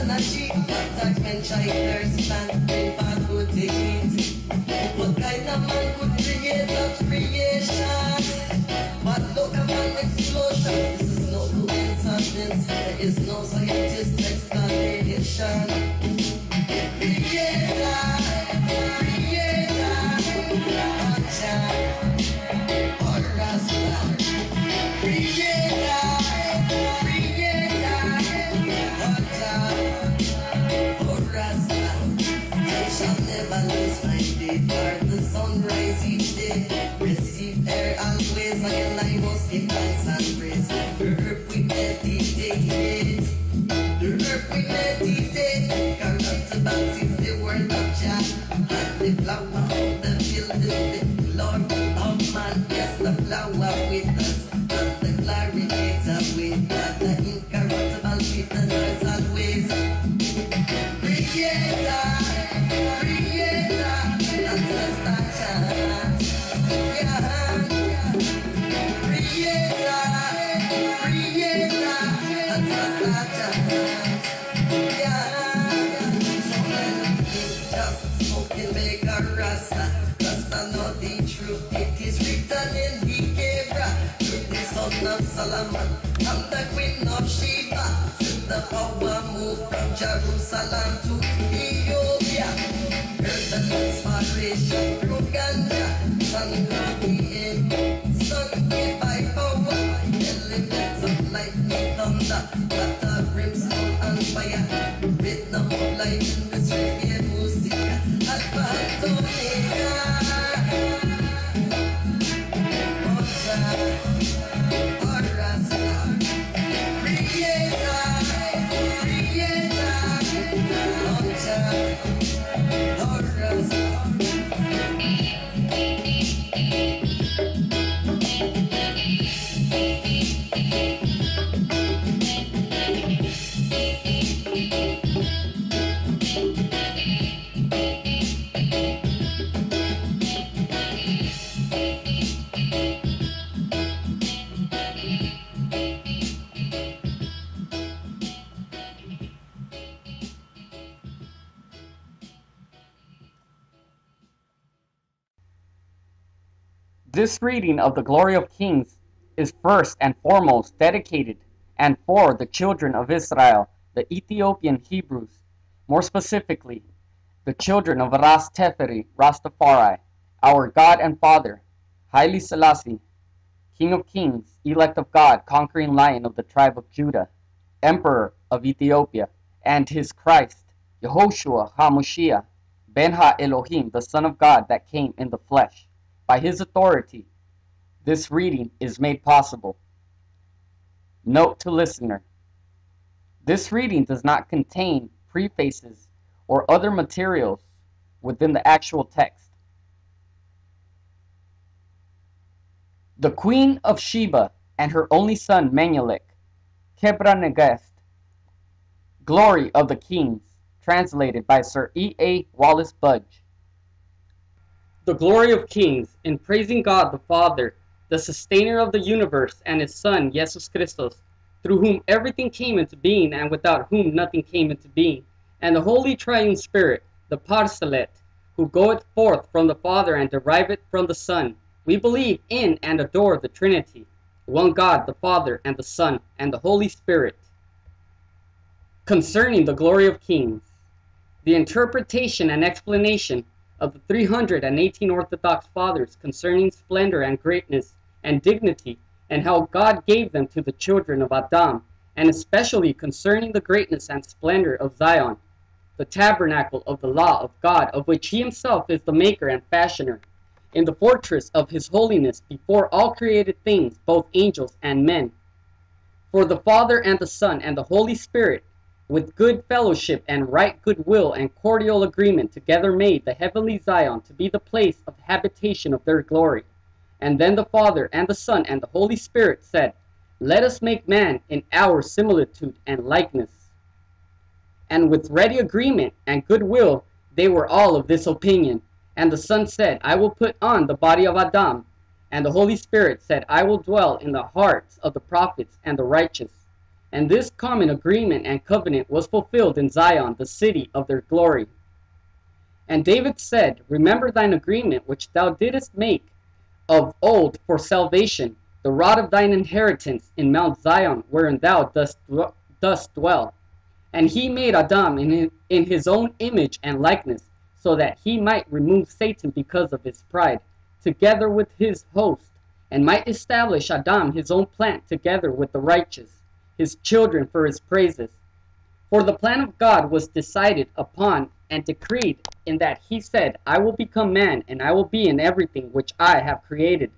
An attack men try fast to. What kind of man could create? But look at explosion. No coincidence. There is no scientist explanation. Creator, flower with Solomon and the queen of Sheba. Since the power moved from Jerusalem to Ethiopia. Heard the inspiration through ganja. Sun in, sun gave by power. Elements of lightning, thunder, water, brimstone, and fire. Rhythm of life in this reggae music. Alpha This reading of the Glory of Kings is first and foremost dedicated and for the children of Israel, the Ethiopian Hebrews, more specifically, the children of Ras Teferi, Rastafari, our God and Father, Haile Selassie, King of Kings, elect of God, conquering lion of the tribe of Judah, Emperor of Ethiopia, and his Christ, Yehoshua HaMashiach, Ben Ha Elohim, the Son of God that came in the flesh. By his authority, this reading is made possible. Note to listener. This reading does not contain prefaces or other materials within the actual text. The Queen of Sheba and her only son Menelik, Kebra Nagast, Glory of the Kings, translated by Sir E. A. Wallace Budge. The glory of kings, in praising God the Father, the sustainer of the universe, and his Son, Jesus Christus, through whom everything came into being, and without whom nothing came into being, and the Holy Triune Spirit, the Paraclete, who goeth forth from the Father and deriveth from the Son. We believe in and adore the Trinity, one God, the Father, and the Son, and the Holy Spirit. Concerning the glory of kings, the interpretation and explanation of the 318 Orthodox Fathers concerning splendor and greatness and dignity, and how God gave them to the children of Adam, and especially concerning the greatness and splendor of Zion, the tabernacle of the law of God, of which he himself is the maker and fashioner, in the fortress of his holiness before all created things, both angels and men. For the Father and the Son and the Holy Spirit with good fellowship and right goodwill and cordial agreement together made the heavenly Zion to be the place of habitation of their glory. And then the Father and the Son and the Holy Spirit said, Let us make man in our similitude and likeness. And with ready agreement and goodwill they were all of this opinion. And the Son said, I will put on the body of Adam. And the Holy Spirit said, I will dwell in the hearts of the prophets and the righteous. And this common agreement and covenant was fulfilled in Zion, the city of their glory. And David said, Remember thine agreement which thou didst make of old for salvation, the rod of thine inheritance in Mount Zion, wherein thou dost, dost dwell. And he made Adam in in his own image and likeness, so that he might remove Satan because of his pride, together with his host, and might establish Adam his own plant together with the righteous, his children for his praises. For the plan of God was decided upon and decreed in that he said, I will become man, and I will be in everything which I have created.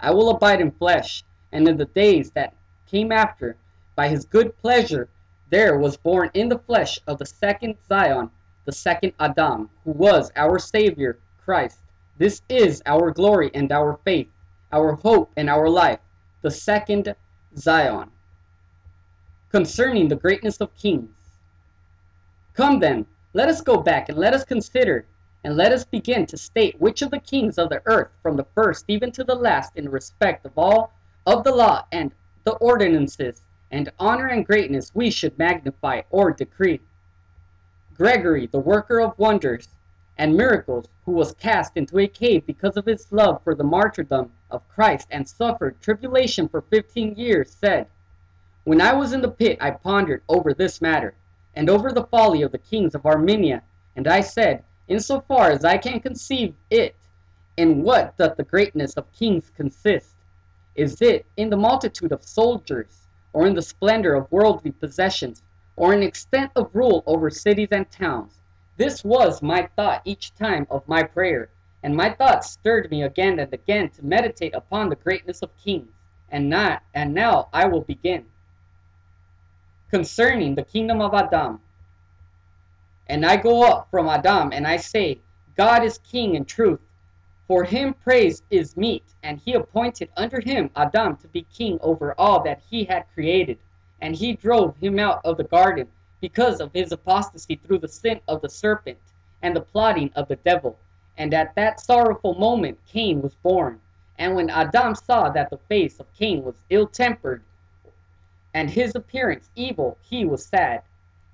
I will abide in flesh, and in the days that came after, by his good pleasure, there was born in the flesh of the second Zion, the second Adam, who was our Savior, Christ. This is our glory and our faith, our hope and our life, the second Zion. Concerning the greatness of kings. Come then, let us go back and let us consider, and let us begin to state which of the kings of the earth, from the first even to the last, in respect of all of the law and the ordinances, and honor and greatness, we should magnify or decree. Gregory, the worker of wonders and miracles, who was cast into a cave because of his love for the martyrdom of Christ and suffered tribulation for fifteen years, said, When I was in the pit, I pondered over this matter and over the folly of the kings of Armenia. And I said, In so far as I can conceive it, in what doth the greatness of kings consist? Is it in the multitude of soldiers, or in the splendor of worldly possessions, or in extent of rule over cities and towns? This was my thought each time of my prayer, and my thoughts stirred me again and again to meditate upon the greatness of kings. And not and now I will begin concerning the kingdom of Adam. And I go up from Adam, and I say, God is king in truth. For him praise is meet, and he appointed under him Adam to be king over all that he had created. And he drove him out of the garden because of his apostasy through the sin of the serpent and the plotting of the devil. And at that sorrowful moment Cain was born. And when Adam saw that the face of Cain was ill tempered, and his appearance evil, he was sad.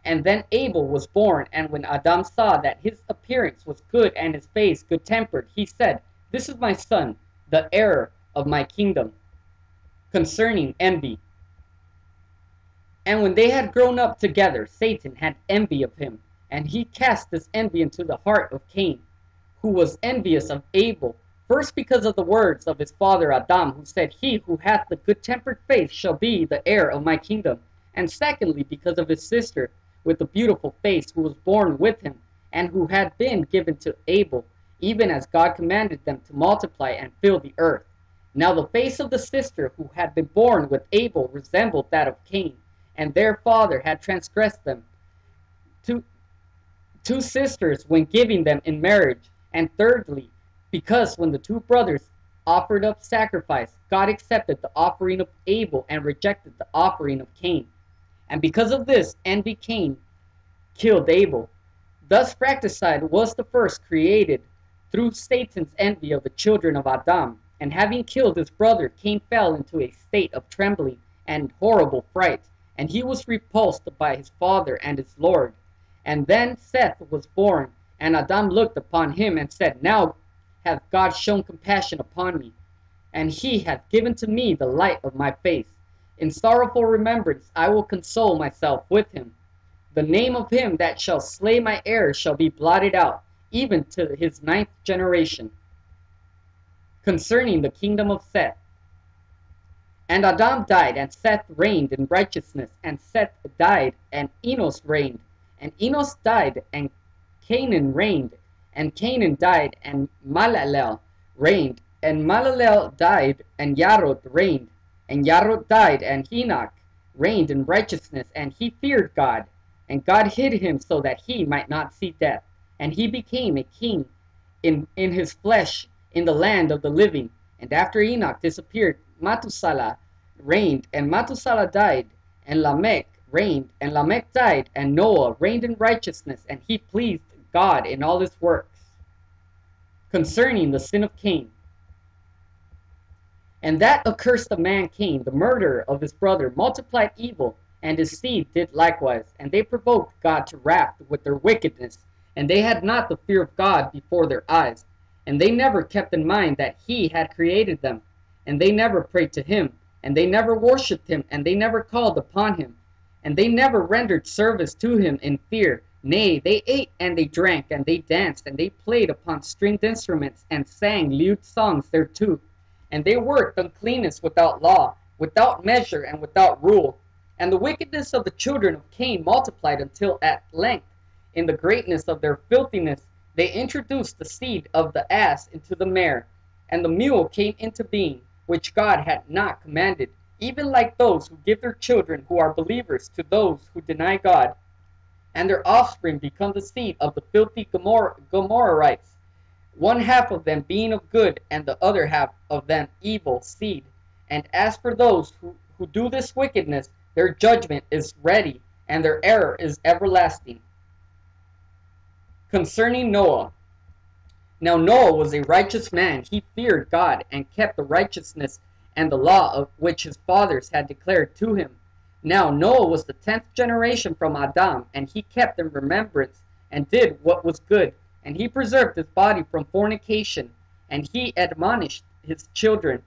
And then Abel was born, and when Adam saw that his appearance was good and his face good tempered, he said, This is my son, the heir of my kingdom. Concerning envy. And when they had grown up together, Satan had envy of him, and he cast this envy into the heart of Cain, who was envious of Abel, First, because of the words of his father Adam, who said, He who hath the good tempered face shall be the heir of my kingdom. And secondly, because of his sister with the beautiful face, who was born with him, and who had been given to Abel, even as God commanded them to multiply and fill the earth. Now the face of the sister who had been born with Abel resembled that of Cain, and their father had transgressed them. Two, two sisters when giving them in marriage. And thirdly, because when the two brothers offered up sacrifice, God accepted the offering of Abel and rejected the offering of Cain. And because of this, envy Cain killed Abel. Thus fratricide was the first created through Satan's envy of the children of Adam. And having killed his brother, Cain fell into a state of trembling and horrible fright. And he was repulsed by his father and his Lord. And then Seth was born, and Adam looked upon him and said, Now hath God shown compassion upon me, and he hath given to me the light of my face. In sorrowful remembrance I will console myself with him. The name of him that shall slay my heirs shall be blotted out, even to his ninth generation. Concerning the kingdom of Seth. And Adam died, and Seth reigned in righteousness, and Seth died, and Enos reigned, and Enos died, and Canaan reigned, and Canaan died, and Malalel reigned, and Malalel died, and Yarod reigned, and Yarod died, and Enoch reigned in righteousness, and he feared God. And God hid him so that he might not see death. And he became a king in, in his flesh in the land of the living. And after Enoch disappeared, Methuselah reigned, and Methuselah died, and Lamech reigned, and Lamech died, and Noah reigned in righteousness, and he pleased God in all his works. Concerning the sin of Cain. And that accursed man Cain, the murderer of his brother, multiplied evil, and his seed did likewise. And they provoked God to wrath with their wickedness, and they had not the fear of God before their eyes. And they never kept in mind that he had created them, and they never prayed to him, and they never worshipped him, and they never called upon him, and they never rendered service to him in fear. Nay, they ate and they drank, and they danced, and they played upon stringed instruments, and sang lewd songs thereto. And they worked uncleanness without law, without measure, and without rule. And the wickedness of the children of Cain multiplied until at length, in the greatness of their filthiness, they introduced the seed of the ass into the mare, and the mule came into being, which God had not commanded, even like those who give their children who are believers to those who deny God. And their offspring become the seed of the filthy Gomor- Gomorrahites, one half of them being of good, and the other half of them evil seed. And as for those who, who do this wickedness, their judgment is ready, and their error is everlasting. Concerning Noah. Now Noah was a righteous man. He feared God, and kept the righteousness and the law of which his fathers had declared to him. Now Noah was the tenth generation from Adam, and he kept in remembrance, and did what was good, and he preserved his body from fornication, and he admonished his children,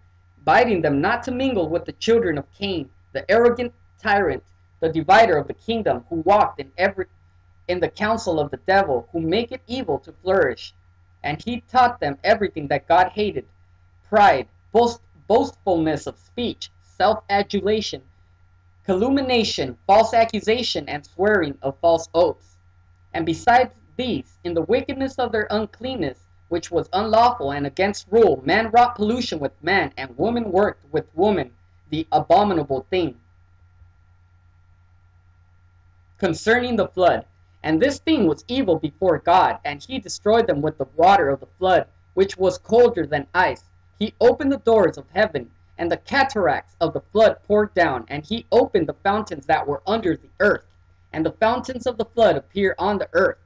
bidding them not to mingle with the children of Cain, the arrogant tyrant, the divider of the kingdom, who walked in every in the counsel of the devil, who make it evil to flourish. And he taught them everything that God hated pride, boast, boastfulness of speech, self adulation, calumniation, false accusation, and swearing of false oaths. And besides these, in the wickedness of their uncleanness, which was unlawful and against rule, man wrought pollution with man, and woman worked with woman the abominable thing. Concerning the flood, and this thing was evil before God, and he destroyed them with the water of the flood, which was colder than ice. He opened the doors of heaven, and the cataracts of the flood poured down, and he opened the fountains that were under the earth, and the fountains of the flood appear on the earth.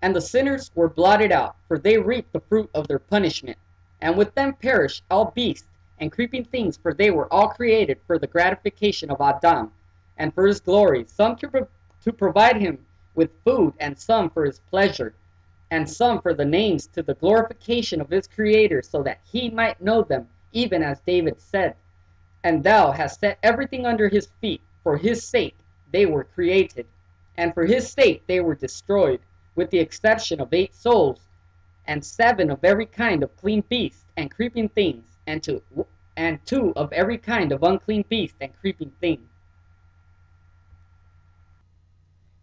And the sinners were blotted out, for they reaped the fruit of their punishment. And with them perished all beasts and creeping things, for they were all created for the gratification of Adam, and for his glory, some to, pro- to provide him with food, and some for his pleasure, and some for the names to the glorification of his Creator, so that he might know them, even as David said, And thou hast set everything under his feet, for his sake they were created, and for his sake they were destroyed, with the exception of eight souls, and seven of every kind of clean beast and creeping things, and two, and two of every kind of unclean beast and creeping thing.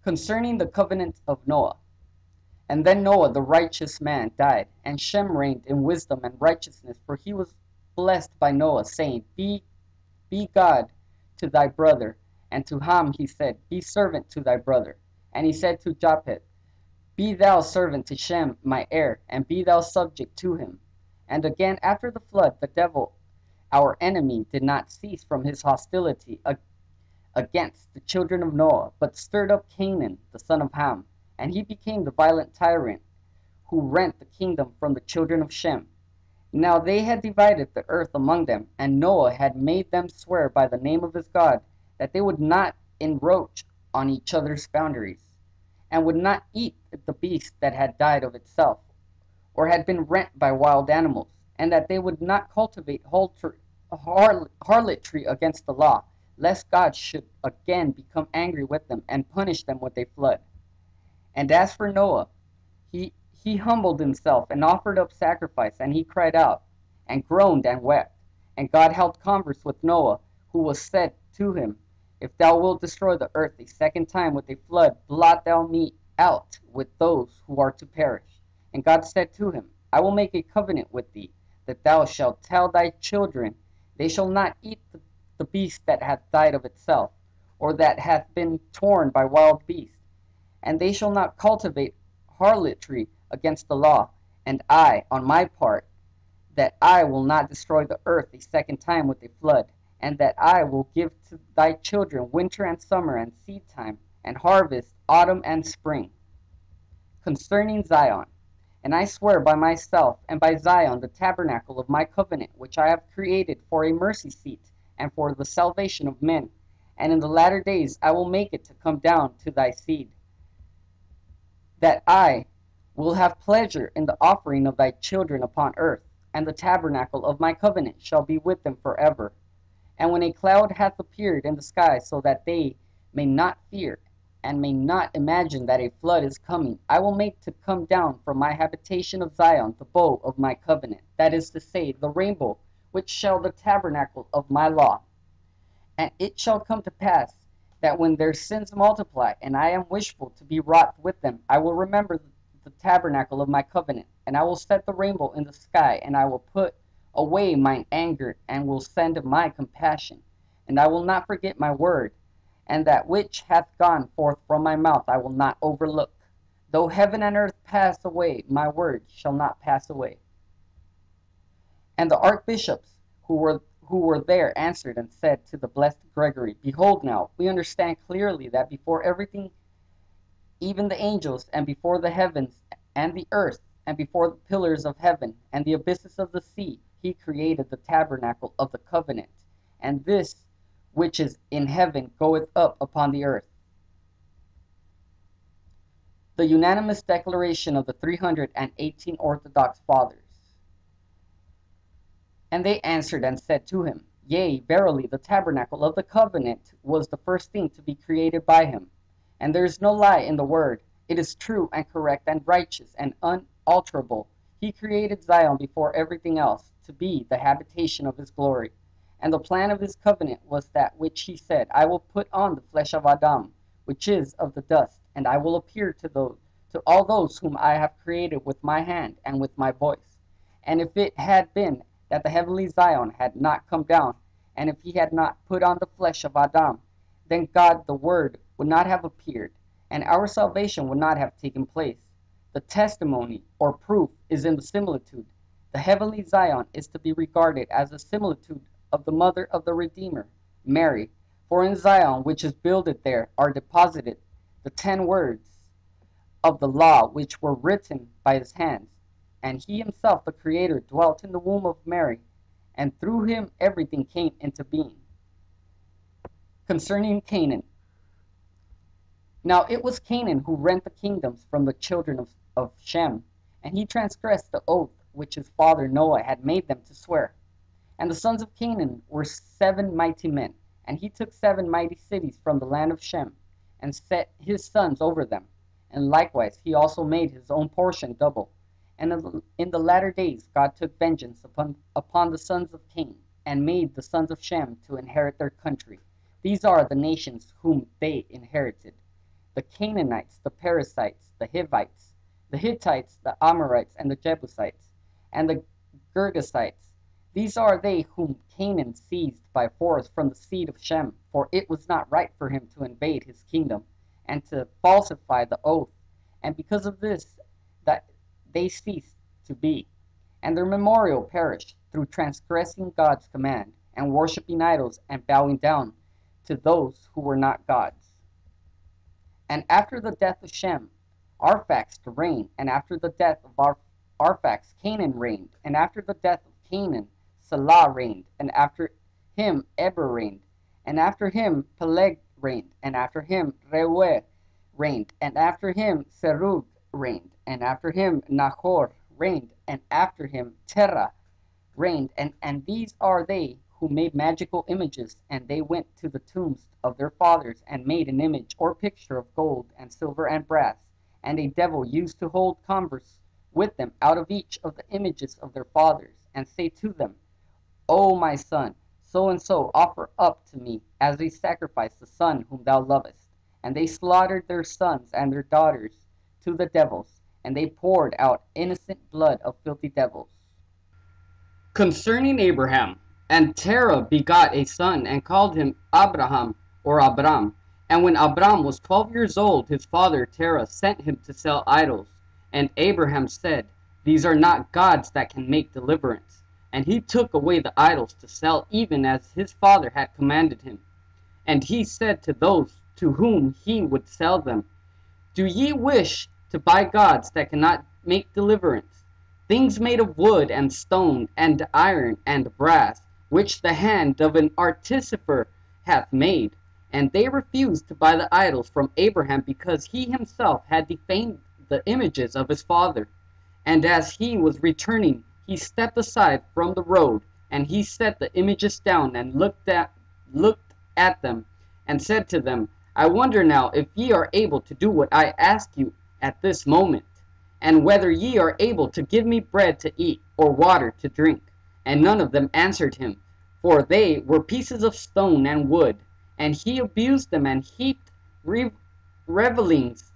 Concerning the covenant of Noah. And then Noah the righteous man died, and Shem reigned in wisdom and righteousness, for he was blessed by Noah, saying, Be, be God to thy brother. And to Ham he said, Be servant to thy brother. And he said to Japheth, Be thou servant to Shem my heir, and be thou subject to him. And again after the flood, the devil, our enemy, did not cease from his hostility against the children of Noah, but stirred up Canaan, the son of Ham, and he became the violent tyrant who rent the kingdom from the children of Shem. Now they had divided the earth among them, and Noah had made them swear by the name of his God that they would not encroach on each other's boundaries, and would not eat the beast that had died of itself, or had been rent by wild animals, and that they would not cultivate harlotry against the law, lest God should again become angry with them and punish them with a flood. And as for Noah, he, he humbled himself and offered up sacrifice, and he cried out, and groaned and wept. And God held converse with Noah, who was said to him, If thou wilt destroy the earth a second time with a flood, blot thou me out with those who are to perish. And God said to him, I will make a covenant with thee, that thou shalt tell thy children, They shall not eat the, the beast that hath died of itself, or that hath been torn by wild beasts and they shall not cultivate harlotry against the law. And I, on my part, that I will not destroy the earth a second time with a flood, and that I will give to thy children winter and summer and seed time, and harvest, autumn and spring. Concerning Zion, and I swear by myself and by Zion, the tabernacle of my covenant, which I have created for a mercy seat and for the salvation of men. And in the latter days I will make it to come down to thy seed, that I will have pleasure in the offering of thy children upon earth, and the tabernacle of my covenant shall be with them forever. And when a cloud hath appeared in the sky, so that they may not fear, and may not imagine that a flood is coming, I will make to come down from my habitation of Zion the bow of my covenant, that is to say, the rainbow, which shall the tabernacle of my law. And it shall come to pass that when their sins multiply, and I am wishful to be wroth with them, I will remember the tabernacle of my covenant, and I will set the rainbow in the sky, and I will put away mine anger, and will send my compassion, and I will not forget my word, and that which hath gone forth from my mouth I will not overlook. Though heaven and earth pass away, my word shall not pass away. And the archbishops who were who were there answered and said to the blessed Gregory, Behold now, we understand clearly that before everything, even the angels, and before the heavens and the earth, and before the pillars of heaven and the abysses of the sea, he created the tabernacle of the covenant. And this which is in heaven goeth up upon the earth. The unanimous declaration of the 318 Orthodox Fathers. And they answered and said to him, Yea, verily, the tabernacle of the covenant was the first thing to be created by him. And there is no lie in the word. It is true and correct and righteous and unalterable. He created Zion before everything else, to be the habitation of his glory. And the plan of his covenant was that which he said, I will put on the flesh of Adam, which is of the dust, and I will appear to those to all those whom I have created with my hand and with my voice. And if it had been that the heavenly Zion had not come down, and if he had not put on the flesh of Adam, then God the Word would not have appeared, and our salvation would not have taken place. The testimony or proof is in the similitude. The heavenly Zion is to be regarded as a similitude of the mother of the Redeemer, Mary. For in Zion, which is builded there, are deposited the ten words of the law which were written by his hands and he himself, the Creator, dwelt in the womb of Mary, and through him everything came into being. Concerning Canaan. Now it was Canaan who rent the kingdoms from the children of, of Shem, and he transgressed the oath which his father Noah had made them to swear. And the sons of Canaan were seven mighty men, and he took seven mighty cities from the land of Shem, and set his sons over them. And likewise he also made his own portion double. And in the latter days God took vengeance upon, upon the sons of Cain, and made the sons of Shem to inherit their country. These are the nations whom they inherited the Canaanites, the Perizzites, the Hivites, the Hittites, the Amorites, and the Jebusites, and the Girgasites. These are they whom Canaan seized by force from the seed of Shem, for it was not right for him to invade his kingdom, and to falsify the oath. And because of this, that they ceased to be, and their memorial perished through transgressing God's command, and worshipping idols, and bowing down to those who were not gods. And after the death of Shem, Arphaxad reigned, and after the death of Ar- Arphaxad, Canaan reigned, and after the death of Canaan, Salah reigned, and after him Eber reigned, and after him Peleg reigned, and after him Reuel reigned, and after him Serug reigned, and after him Nahor reigned, and after him Terah reigned, and, and these are they who made magical images, and they went to the tombs of their fathers, and made an image or picture of gold, and silver, and brass, and a devil used to hold converse with them out of each of the images of their fathers, and say to them, O my son, so and so offer up to me as a sacrifice the son whom thou lovest. And they slaughtered their sons and their daughters to the devils, and they poured out innocent blood of filthy devils. Concerning Abraham, and Terah begot a son, and called him Abraham or Abram, And when Abram was twelve years old, his father Terah sent him to sell idols. And Abraham said, These are not gods that can make deliverance. And he took away the idols to sell even as his father had commanded him. And he said to those to whom he would sell them, Do ye wish to buy gods that cannot make deliverance? Things made of wood and stone and iron and brass, which the hand of an artificer hath made. And they refused to buy the idols from Abraham because he himself had defamed the images of his father. And as he was returning, he stepped aside from the road, and he set the images down and looked at looked at them, and said to them, I wonder now if ye are able to do what I ask you at this moment, and whether ye are able to give me bread to eat, or water to drink. And none of them answered him, for they were pieces of stone and wood. And he abused them and heaped re-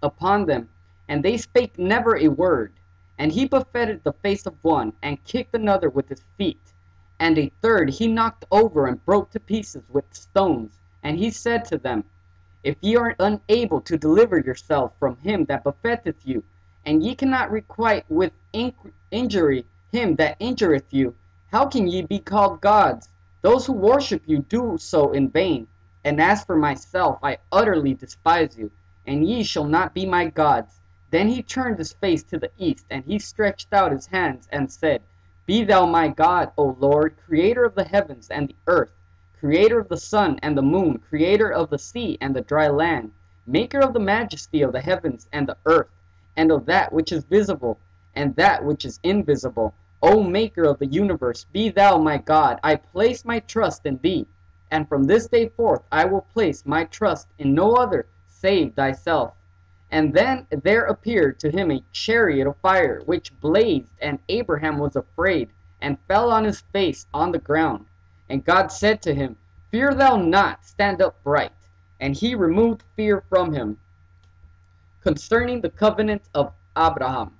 upon them, and they spake never a word. And he buffeted the face of one, and kicked another with his feet. And a third he knocked over and broke to pieces with stones. And he said to them, If ye are unable to deliver yourselves from him that buffeteth you, and ye cannot requite with in- injury him that injureth you, how can ye be called gods? Those who worship you do so in vain. And as for myself, I utterly despise you, and ye shall not be my gods. Then he turned his face to the east, and he stretched out his hands and said, Be thou my God, O Lord, creator of the heavens and the earth, creator of the sun and the moon, creator of the sea and the dry land, maker of the majesty of the heavens and the earth, and of that which is visible and that which is invisible. O maker of the universe, be thou my God. I place my trust in thee, and from this day forth I will place my trust in no other save thyself. And then there appeared to him a chariot of fire, which blazed, and Abraham was afraid, and fell on his face on the ground. And God said to him, Fear thou not, stand upright. And he removed fear from him. Concerning the covenant of Abraham.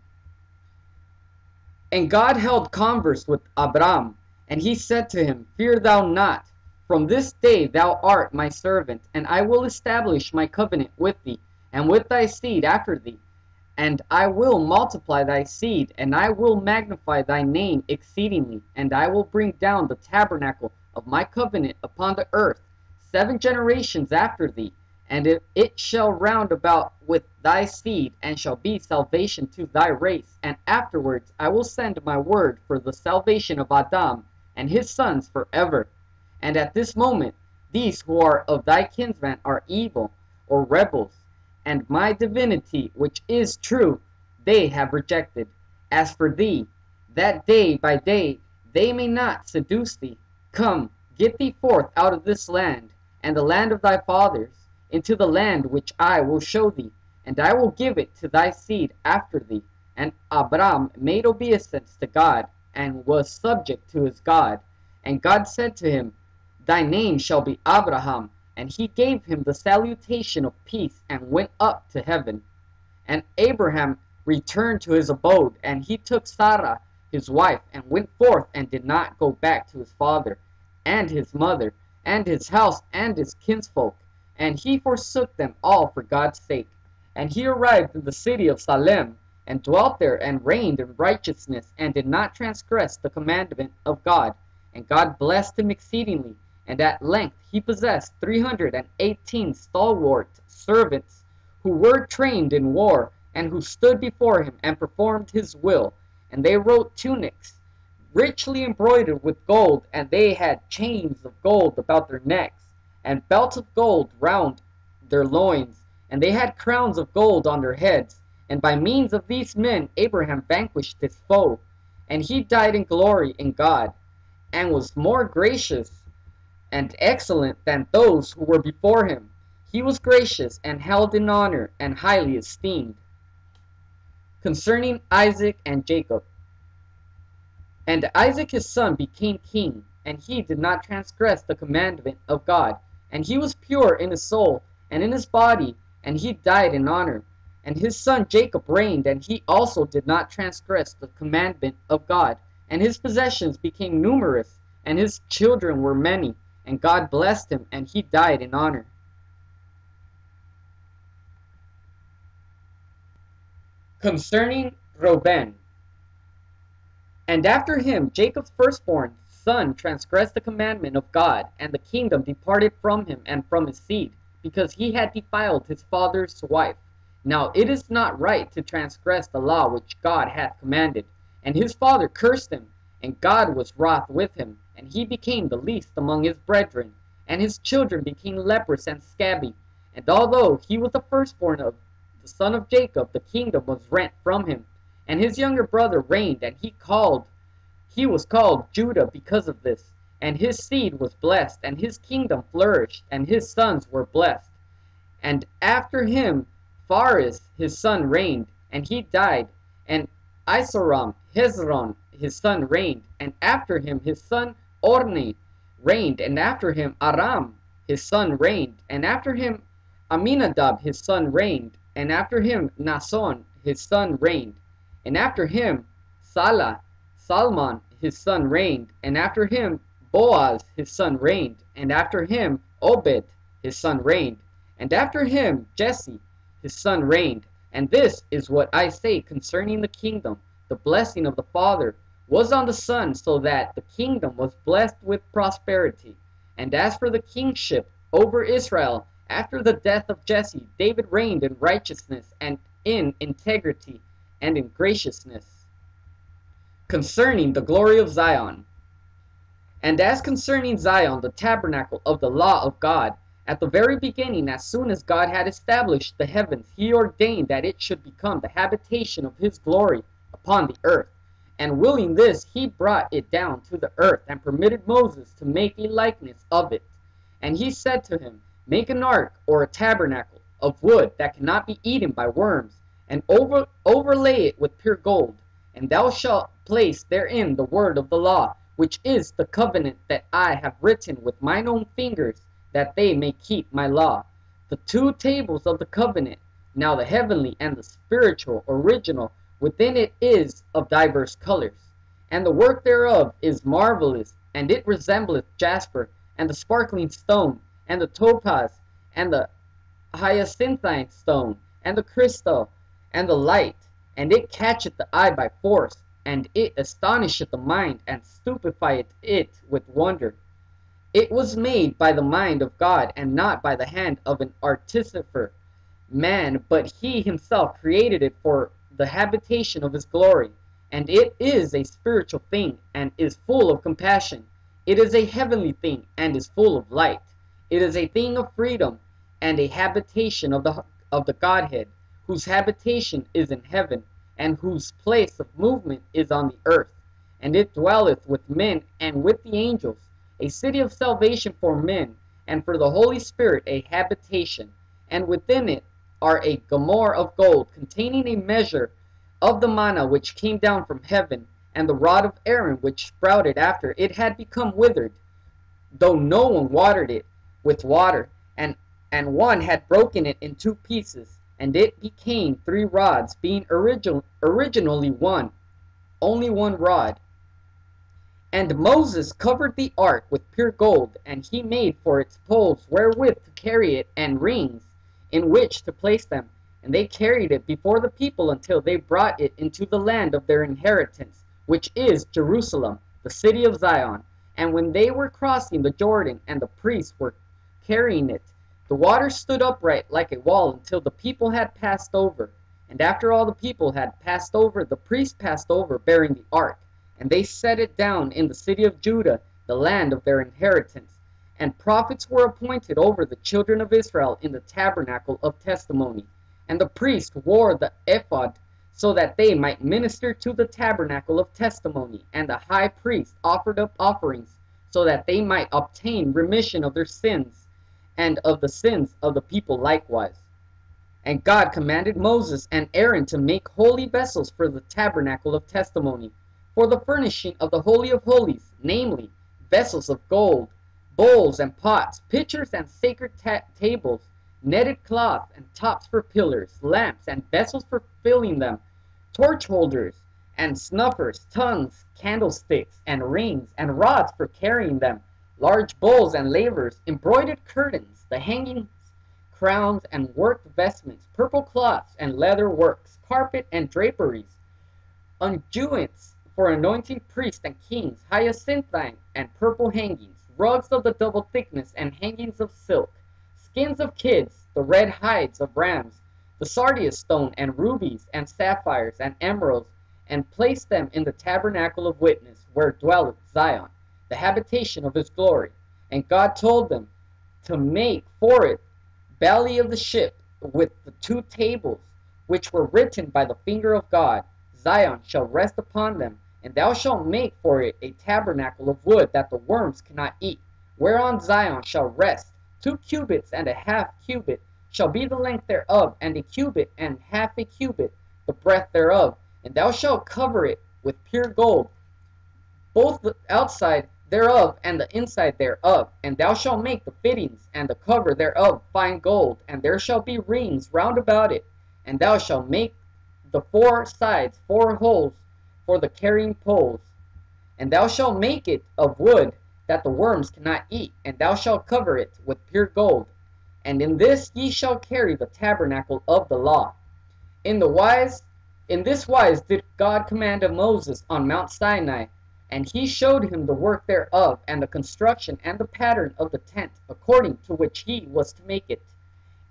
And God held converse with Abram, and he said to him, Fear thou not, from this day thou art my servant, and I will establish my covenant with thee, and with thy seed after thee. And I will multiply thy seed, and I will magnify thy name exceedingly, and I will bring down the tabernacle of my covenant upon the earth seven generations after thee, and it, it shall round about with thy seed, and shall be salvation to thy race. And afterwards I will send my word for the salvation of Adam and his sons forever. And at this moment, these who are of thy kinsmen are evil, or rebels, and my divinity, which is true, they have rejected. As for thee, that day by day they may not seduce thee. Come, get thee forth out of this land, and the land of thy fathers, into the land which I will show thee, and I will give it to thy seed after thee. And Abram made obeisance to God, and was subject to his God. And God said to him, Thy name shall be Abraham. And he gave him the salutation of peace, and went up to heaven. And Abraham returned to his abode, and he took Sarah his wife, and went forth, and did not go back to his father, and his mother, and his house, and his kinsfolk. And he forsook them all for God's sake. And he arrived in the city of Salem, and dwelt there, and reigned in righteousness, and did not transgress the commandment of God. And God blessed him exceedingly, and at length he possessed three hundred and eighteen stalwart servants, who were trained in war, and who stood before him and performed his will. And they wrote tunics, richly embroidered with gold, and they had chains of gold about their necks, and belts of gold round their loins, and they had crowns of gold on their heads. And by means of these men Abraham vanquished his foe, and he died in glory in God, and was more gracious and excellent than those who were before him. He was gracious and held in honor and highly esteemed. Concerning Isaac and Jacob. And Isaac his son became king, and he did not transgress the commandment of God, and he was pure in his soul, and in his body, and he died in honor. And his son Jacob reigned, and he also did not transgress the commandment of God. And his possessions became numerous, and his children were many. And God blessed him, and he died in honor. Concerning Reuben. And after him Jacob's firstborn, son transgressed the commandment of God, and the kingdom departed from him and from his seed, because he had defiled his father's wife. Now it is not right to transgress the law which God hath commanded. And his father cursed him, and God was wroth with him, and he became the least among his brethren, and his children became leprous and scabby. And although he was the firstborn of the son of Jacob, the kingdom was rent from him. And his younger brother reigned, and he called he was called Judah because of this. And his seed was blessed, and his kingdom flourished, and his sons were blessed. And after him Pharez his son reigned, and he died. And Isaram, Hezron his son reigned, and after him his son Orni reigned, and after him Aram his son reigned, and after him Aminadab his son reigned, and after him Nason his son reigned, and after him Salah, Salmon his son reigned, and after him Boaz his son reigned, and after him Obed his son reigned, and after him Jesse his son reigned. And this is what I say concerning the kingdom. The blessing of the Father was on the Son, so that the kingdom was blessed with prosperity. And as for the kingship over Israel, after the death of Jesse, David reigned in righteousness and in integrity and in graciousness. Concerning the glory of Zion. And as concerning Zion, the tabernacle of the law of God, at the very beginning, as soon as God had established the heavens, he ordained that it should become the habitation of his glory upon the earth. And willing this, he brought it down to the earth, and permitted Moses to make a likeness of it. And he said to him, Make an ark, or a tabernacle, of wood that cannot be eaten by worms, and over, overlay it with pure gold. And thou shalt place therein the word of the law, which is the covenant that I have written with mine own fingers, that they may keep my law. The two tables of the covenant, now the heavenly and the spiritual original, within it is of divers colors. And the work thereof is marvelous, and it resembleth jasper, and the sparkling stone, and the topaz, and the hyacinthine stone, and the crystal, and the light, and it catcheth the eye by force, and it astonisheth the mind, and stupefieth it with wonder. It was made by the mind of God, and not by the hand of an artificer man, but he himself created it for the habitation of his glory. And it is a spiritual thing, and is full of compassion. It is a heavenly thing, and is full of light. It is a thing of freedom, and a habitation of the of the Godhead, whose habitation is in heaven, and whose place of movement is on the earth. And it dwelleth with men and with the angels, a city of salvation for men, and for the Holy Spirit a habitation. And within it are a gomor of gold, containing a measure of the manna which came down from heaven, and the rod of Aaron which sprouted after it had become withered, though no one watered it with water, and, and one had broken it in two pieces, and it became three rods, being original, originally one, only one rod. And Moses covered the ark with pure gold, and he made for its poles wherewith to carry it, and rings, in which to place them. And they carried it before the people until they brought it into the land of their inheritance, which is Jerusalem, the city of Zion. And when they were crossing the Jordan, and the priests were carrying it, the water stood upright like a wall until the people had passed over. And after all the people had passed over, the priests passed over, bearing the ark. And they set it down in the city of Judah, the land of their inheritance. And prophets were appointed over the children of Israel in the tabernacle of testimony. And the priest wore the ephod, so that they might minister to the tabernacle of testimony. And the high priest offered up offerings, so that they might obtain remission of their sins, and of the sins of the people likewise. And God commanded Moses and Aaron to make holy vessels for the tabernacle of testimony, for the furnishing of the Holy of Holies, namely, vessels of gold, bowls and pots, pitchers and sacred ta tables, netted cloth and tops for pillars, lamps and vessels for filling them, torch holders and snuffers, tongues, candlesticks and rings and rods for carrying them, large bowls and lavers, embroidered curtains, the hangings crowns, and worked vestments, purple cloths and leather works, carpet and draperies, unguents for anointing priests and kings, hyacinthine and purple hangings, rugs of the double thickness and hangings of silk, skins of kids, the red hides of rams, the sardius stone and rubies and sapphires and emeralds, and placed them in the tabernacle of witness, where dwelleth Zion, the habitation of his glory. And God told them to make for it belly of the ship with the two tables which were written by the finger of God. Zion shall rest upon them, and thou shalt make for it a tabernacle of wood that the worms cannot eat, whereon Zion shall rest. Two cubits and a half cubit shall be the length thereof, and a cubit and half a cubit the breadth thereof. And thou shalt cover it with pure gold, both the outside thereof and the inside thereof. And thou shalt make the fittings and the cover thereof fine gold, and there shall be rings round about it. And thou shalt make the four sides four holes for the carrying poles. And thou shalt make it of wood that the worms cannot eat, and thou shalt cover it with pure gold. And in this ye shall carry the tabernacle of the law. In the wise in this wise did God command of Moses on Mount Sinai, and he showed him the work thereof, and the construction and the pattern of the tent, according to which he was to make it.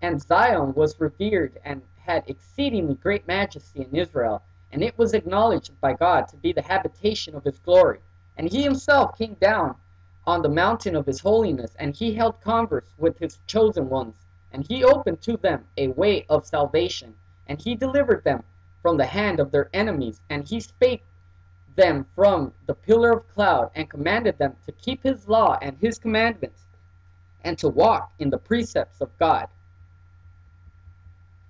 And Zion was revered and had exceedingly great majesty in Israel, and it was acknowledged by God to be the habitation of his glory. And he himself came down on the mountain of his holiness, and he held converse with his chosen ones, and he opened to them a way of salvation, and he delivered them from the hand of their enemies, and he spake them from the pillar of cloud, and commanded them to keep his law and his commandments, and to walk in the precepts of God.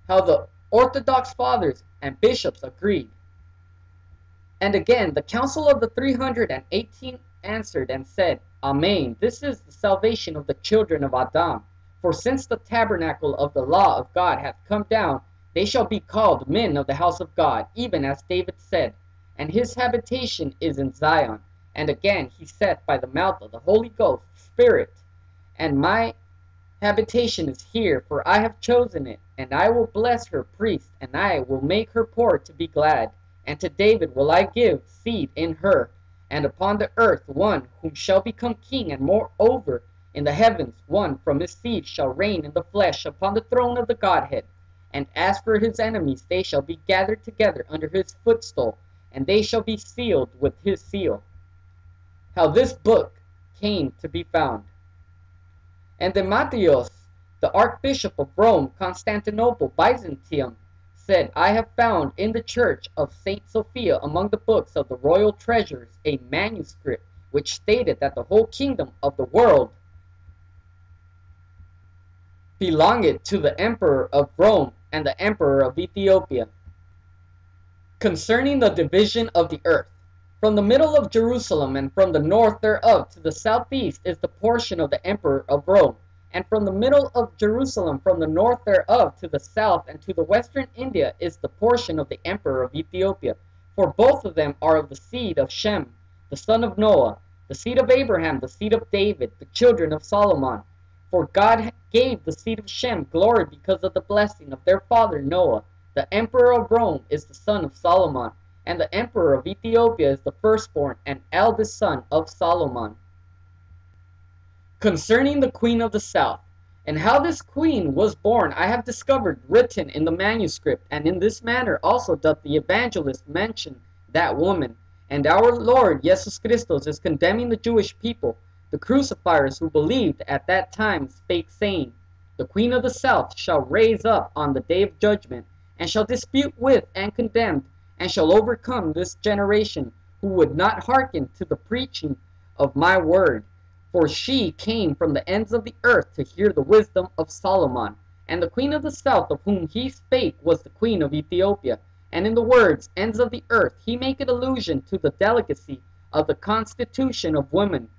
How the Orthodox fathers and bishops agreed. And again, the council of the three hundred and eighteen answered and said, Amen. This is the salvation of the children of Adam. For since the tabernacle of the law of God hath come down, they shall be called men of the house of God, even as David said, and his habitation is in Zion. And again he saith by the mouth of the Holy Ghost, Spirit, and my habitation is here, for I have chosen it, and I will bless her priest, and I will make her poor to be glad. And to David will I give seed in her, and upon the earth one whom shall become king, and moreover in the heavens one from his seed shall reign in the flesh upon the throne of the Godhead. And as for his enemies, they shall be gathered together under his footstool, and they shall be sealed with his seal. How this book came to be found. And Demetrius, the Archbishop of Rome, Constantinople, Byzantium, said, I have found in the church of Saint Sophia among the books of the royal treasures a manuscript which stated that the whole kingdom of the world belonged to the Emperor of Rome and the Emperor of Ethiopia. Concerning the division of the earth. From the middle of Jerusalem and from the north thereof to the southeast is the portion of the Emperor of Rome, and from the middle of Jerusalem from the north thereof to the south and to the western India is the portion of the Emperor of Ethiopia. For both of them are of the seed of Shem, the son of Noah, the seed of Abraham, the seed of David, the children of Solomon. For God gave the seed of Shem glory because of the blessing of their father Noah. The emperor of Rome is the son of Solomon, and the emperor of Ethiopia is the firstborn and eldest son of Solomon. Concerning the queen of the south, and how this queen was born, I have discovered written in the manuscript, and in this manner also doth the evangelist mention that woman. And our Lord Jesus Christos is condemning the Jewish people the crucifiers who believed at that time spake, saying, The queen of the south shall raise up on the day of judgment, and shall dispute with and condemn, and shall overcome this generation, who would not hearken to the preaching of my word. For she came from the ends of the earth to hear the wisdom of Solomon. And the queen of the south of whom he spake was the queen of Ethiopia. And in the words, ends of the earth, he maketh allusion to the delicacy of the constitution of women,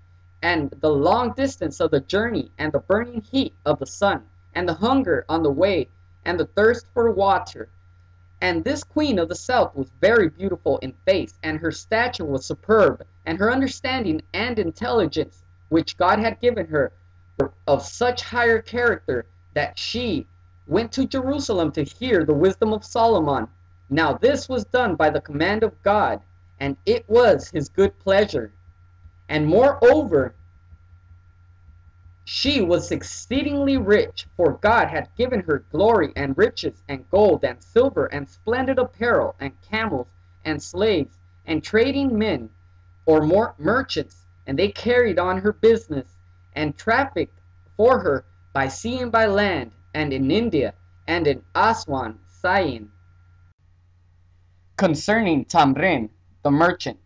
and the long distance of the journey, and the burning heat of the sun, and the hunger on the way, and the thirst for water. And this queen of the south was very beautiful in face, and her stature was superb, and her understanding and intelligence, which God had given her, were of such higher character that she went to Jerusalem to hear the wisdom of Solomon. Now this was done by the command of God, and it was his good pleasure. And moreover, she was exceedingly rich, for God had given her glory and riches and gold and silver and splendid apparel and camels and slaves and trading men or more merchants, and they carried on her business and trafficked for her by sea and by land, and in India and in Aswan, Syene. Concerning Tamrin, the merchant.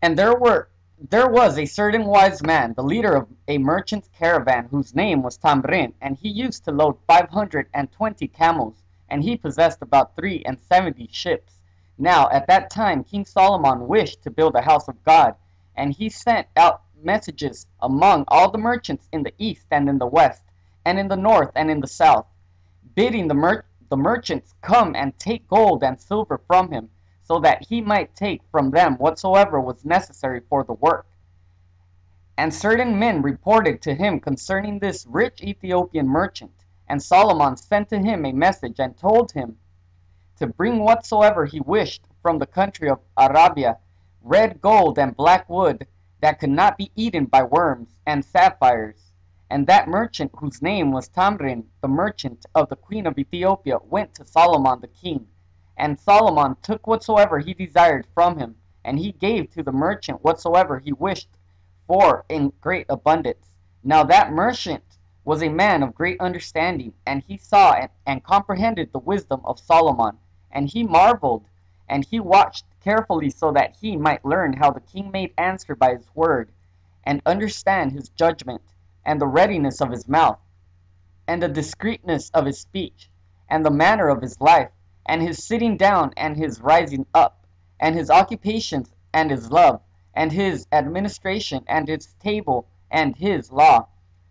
And there were there was a certain wise man, the leader of a merchant caravan, whose name was Tamrin, and he used to load five hundred and twenty camels, and he possessed about three and seventy ships. Now at that time King Solomon wished to build a house of God, and he sent out messages among all the merchants in the east and in the west, and in the north and in the south, bidding the, mer- the merchants come and take gold and silver from him, so that he might take from them whatsoever was necessary for the work. And certain men reported to him concerning this rich Ethiopian merchant, and Solomon sent to him a message and told him to bring whatsoever he wished from the country of Arabia, red gold and black wood that could not be eaten by worms, and sapphires. And that merchant, whose name was Tamrin, the merchant of the queen of Ethiopia, went to Solomon the king. And Solomon took whatsoever he desired from him, and he gave to the merchant whatsoever he wished for in great abundance. Now that merchant was a man of great understanding, and he saw and, and comprehended the wisdom of Solomon. And he marveled, and he watched carefully so that he might learn how the king made answer by his word, and understand his judgment and the readiness of his mouth, and the discreetness of his speech, and the manner of his life, and his sitting down and his rising up, and his occupations and his love, and his administration and his table and his law.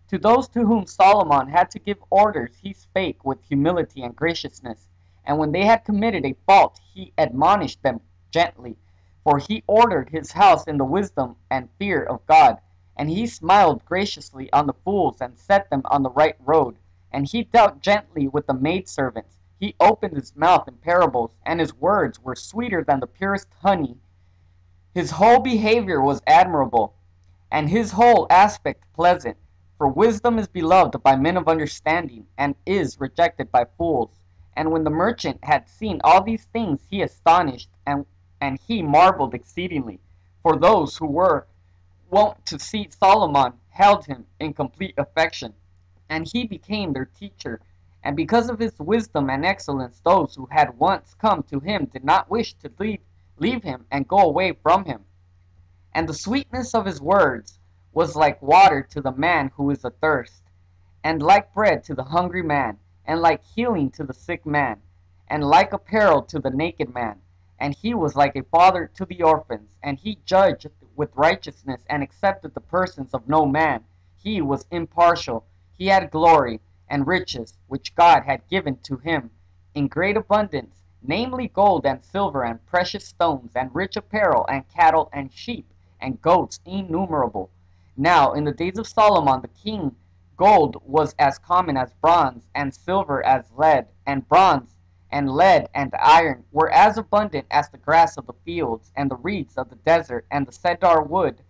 To those to whom Solomon had to give orders he spake with humility and graciousness, and when they had committed a fault he admonished them gently, for he ordered his house in the wisdom and fear of God. And he smiled graciously on the fools and set them on the right road. And he dealt gently with the maidservants. He opened his mouth in parables, and his words were sweeter than the purest honey. His whole behavior was admirable, and his whole aspect pleasant. For wisdom is beloved by men of understanding, and is rejected by fools. And when the merchant had seen all these things, he astonished, and, and he marveled exceedingly. For those who were wont to see Solomon held him in complete affection, and he became their teacher. And because of his wisdom and excellence, those who had once come to him did not wish to leave, leave him and go away from him. And the sweetness of his words was like water to the man who is athirst, and like bread to the hungry man, and like healing to the sick man, and like apparel to the naked man. And he was like a father to the orphans, and he judged with righteousness and accepted the persons of no man. He was impartial. He had glory and riches, which God had given to him in great abundance, namely gold and silver and precious stones, and rich apparel, and cattle and sheep, and goats innumerable. Now, in the days of Solomon the king, gold was as common as bronze, and silver as lead, and bronze and lead and iron were as abundant as the grass of the fields, and the reeds of the desert, and the cedar wood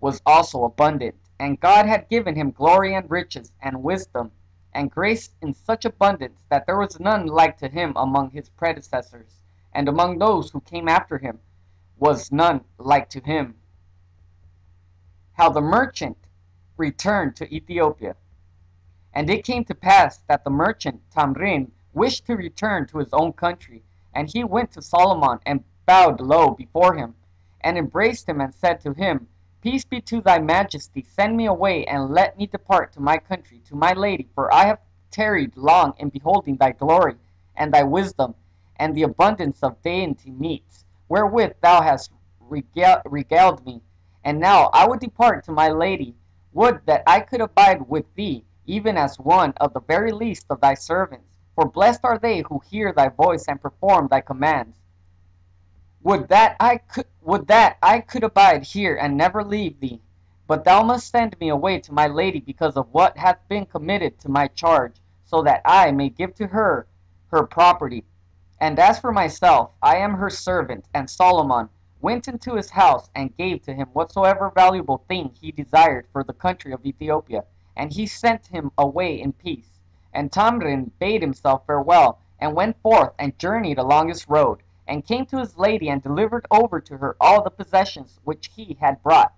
was also abundant. And God had given him glory and riches, and wisdom, and grace in such abundance that there was none like to him among his predecessors, and among those who came after him was none like to him. How the merchant returned to Ethiopia. And it came to pass that the merchant Tamrin wished to return to his own country, and he went to Solomon and bowed low before him, and embraced him and said to him, Peace be to thy majesty, send me away, and let me depart to my country, to my lady, for I have tarried long in beholding thy glory, and thy wisdom, and the abundance of dainty meats, wherewith thou hast regal- regaled me. And now I would depart to my lady. Would that I could abide with thee, even as one of the very least of thy servants. For blessed are they who hear thy voice and perform thy commands. Would that I could would that I could abide here and never leave thee. But thou must send me away to my lady because of what hath been committed to my charge, so that I may give to her her property. And as for myself, I am her servant. And Solomon went into his house and gave to him whatsoever valuable thing he desired for the country of Ethiopia, and he sent him away in peace. And Tamrin bade himself farewell, and went forth and journeyed along his road, and came to his lady and delivered over to her all the possessions which he had brought.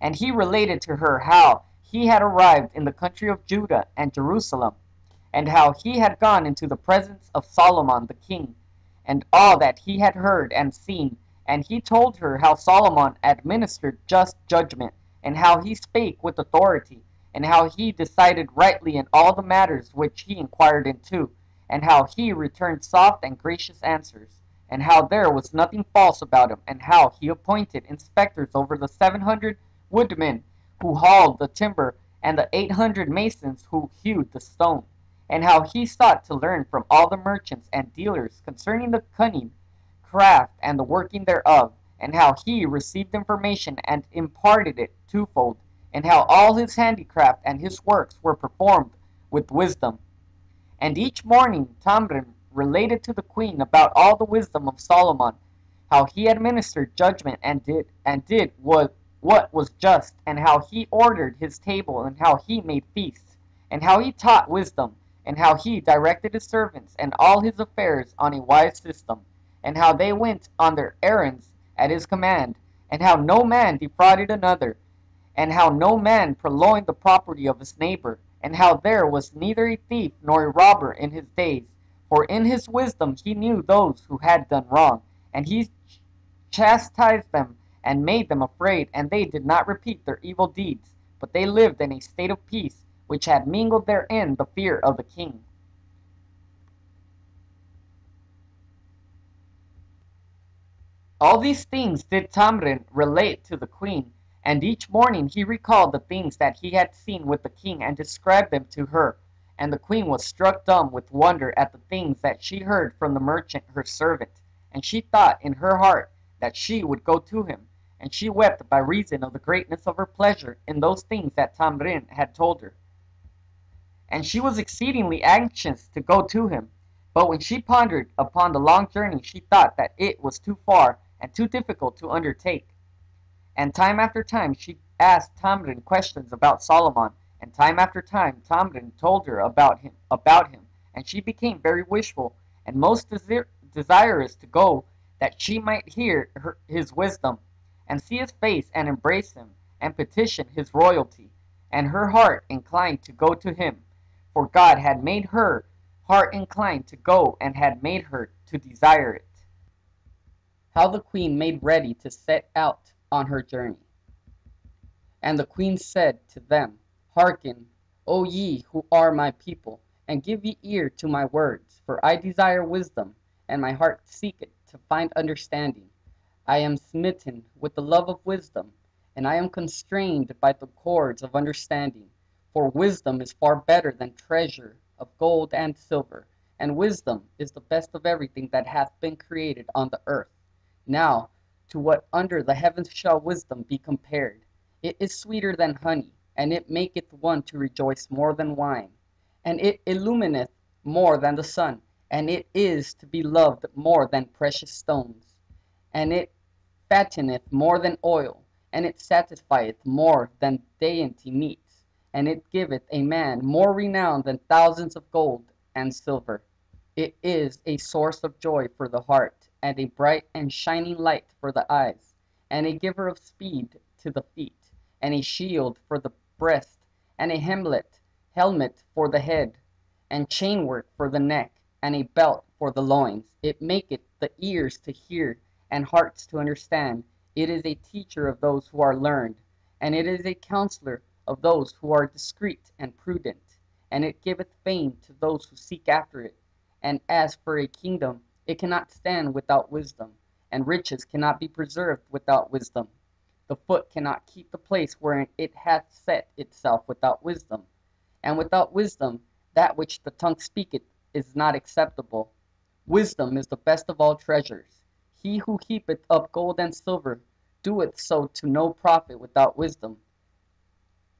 And he related to her how he had arrived in the country of Judah and Jerusalem, and how he had gone into the presence of Solomon the king, and all that he had heard and seen. And he told her how Solomon administered just judgment, and how he spake with authority, and how he decided rightly in all the matters which he inquired into, and how he returned soft and gracious answers, and how there was nothing false about him, and how he appointed inspectors over the seven hundred woodmen who hauled the timber, and the eight hundred masons who hewed the stone, and how he sought to learn from all the merchants and dealers concerning the cunning craft and the working thereof, and how he received information and imparted it twofold, and how all his handicraft and his works were performed with wisdom. And each morning Tamrin related to the queen about all the wisdom of Solomon, how he administered judgment and did and did what what was just, and how he ordered his table, and how he made feasts, and how he taught wisdom, and how he directed his servants and all his affairs on a wise system, and how they went on their errands at his command, and how no man defrauded another, and how no man purloined the property of his neighbor, and how there was neither a thief nor a robber in his days. For in his wisdom he knew those who had done wrong, and he chastised them and made them afraid, and they did not repeat their evil deeds, but they lived in a state of peace, which had mingled therein the fear of the king. All these things did Tamrin relate to the queen, and each morning he recalled the things that he had seen with the king and described them to her. And the queen was struck dumb with wonder at the things that she heard from the merchant her servant, and she thought in her heart that she would go to him, and she wept by reason of the greatness of her pleasure in those things that Tamrin had told her. And she was exceedingly anxious to go to him, but when she pondered upon the long journey she thought that it was too far and too difficult to undertake. And time after time she asked Tamrin questions about Solomon, and time after time Tamrin told her about him, about him, and she became very wishful and most desir- desirous to go, that she might hear her, his wisdom, and see his face, and embrace him, and petition his royalty. And her heart inclined to go to him, for God had made her heart inclined to go, and had made her to desire it. How the queen made ready to set out on her journey. And the queen said to them, Hearken, O ye who are my people, and give ye ear to my words, for I desire wisdom, and my heart seeketh to find understanding. I am smitten with the love of wisdom, and I am constrained by the cords of understanding. For wisdom is far better than treasure of gold and silver, and wisdom is the best of everything that hath been created on the earth. Now, to what under the heavens shall wisdom be compared? It is sweeter than honey, and it maketh one to rejoice more than wine. And it illumineth more than the sun, and it is to be loved more than precious stones. And it fatteneth more than oil, and it satisfieth more than dainty meats, and it giveth a man more renown than thousands of gold and silver. It is a source of joy for the heart, and a bright and shining light for the eyes, and a giver of speed to the feet, and a shield for the breast, and a helmet, helmet for the head, and chainwork for the neck, and a belt for the loins. It maketh the ears to hear, and hearts to understand. It is a teacher of those who are learned, and it is a counselor of those who are discreet and prudent, and it giveth fame to those who seek after it. And as for a kingdom, it cannot stand without wisdom, and riches cannot be preserved without wisdom. The foot cannot keep the place wherein it hath set itself without wisdom, and without wisdom that which the tongue speaketh is not acceptable. Wisdom is the best of all treasures. He who heapeth up gold and silver doeth so to no profit without wisdom.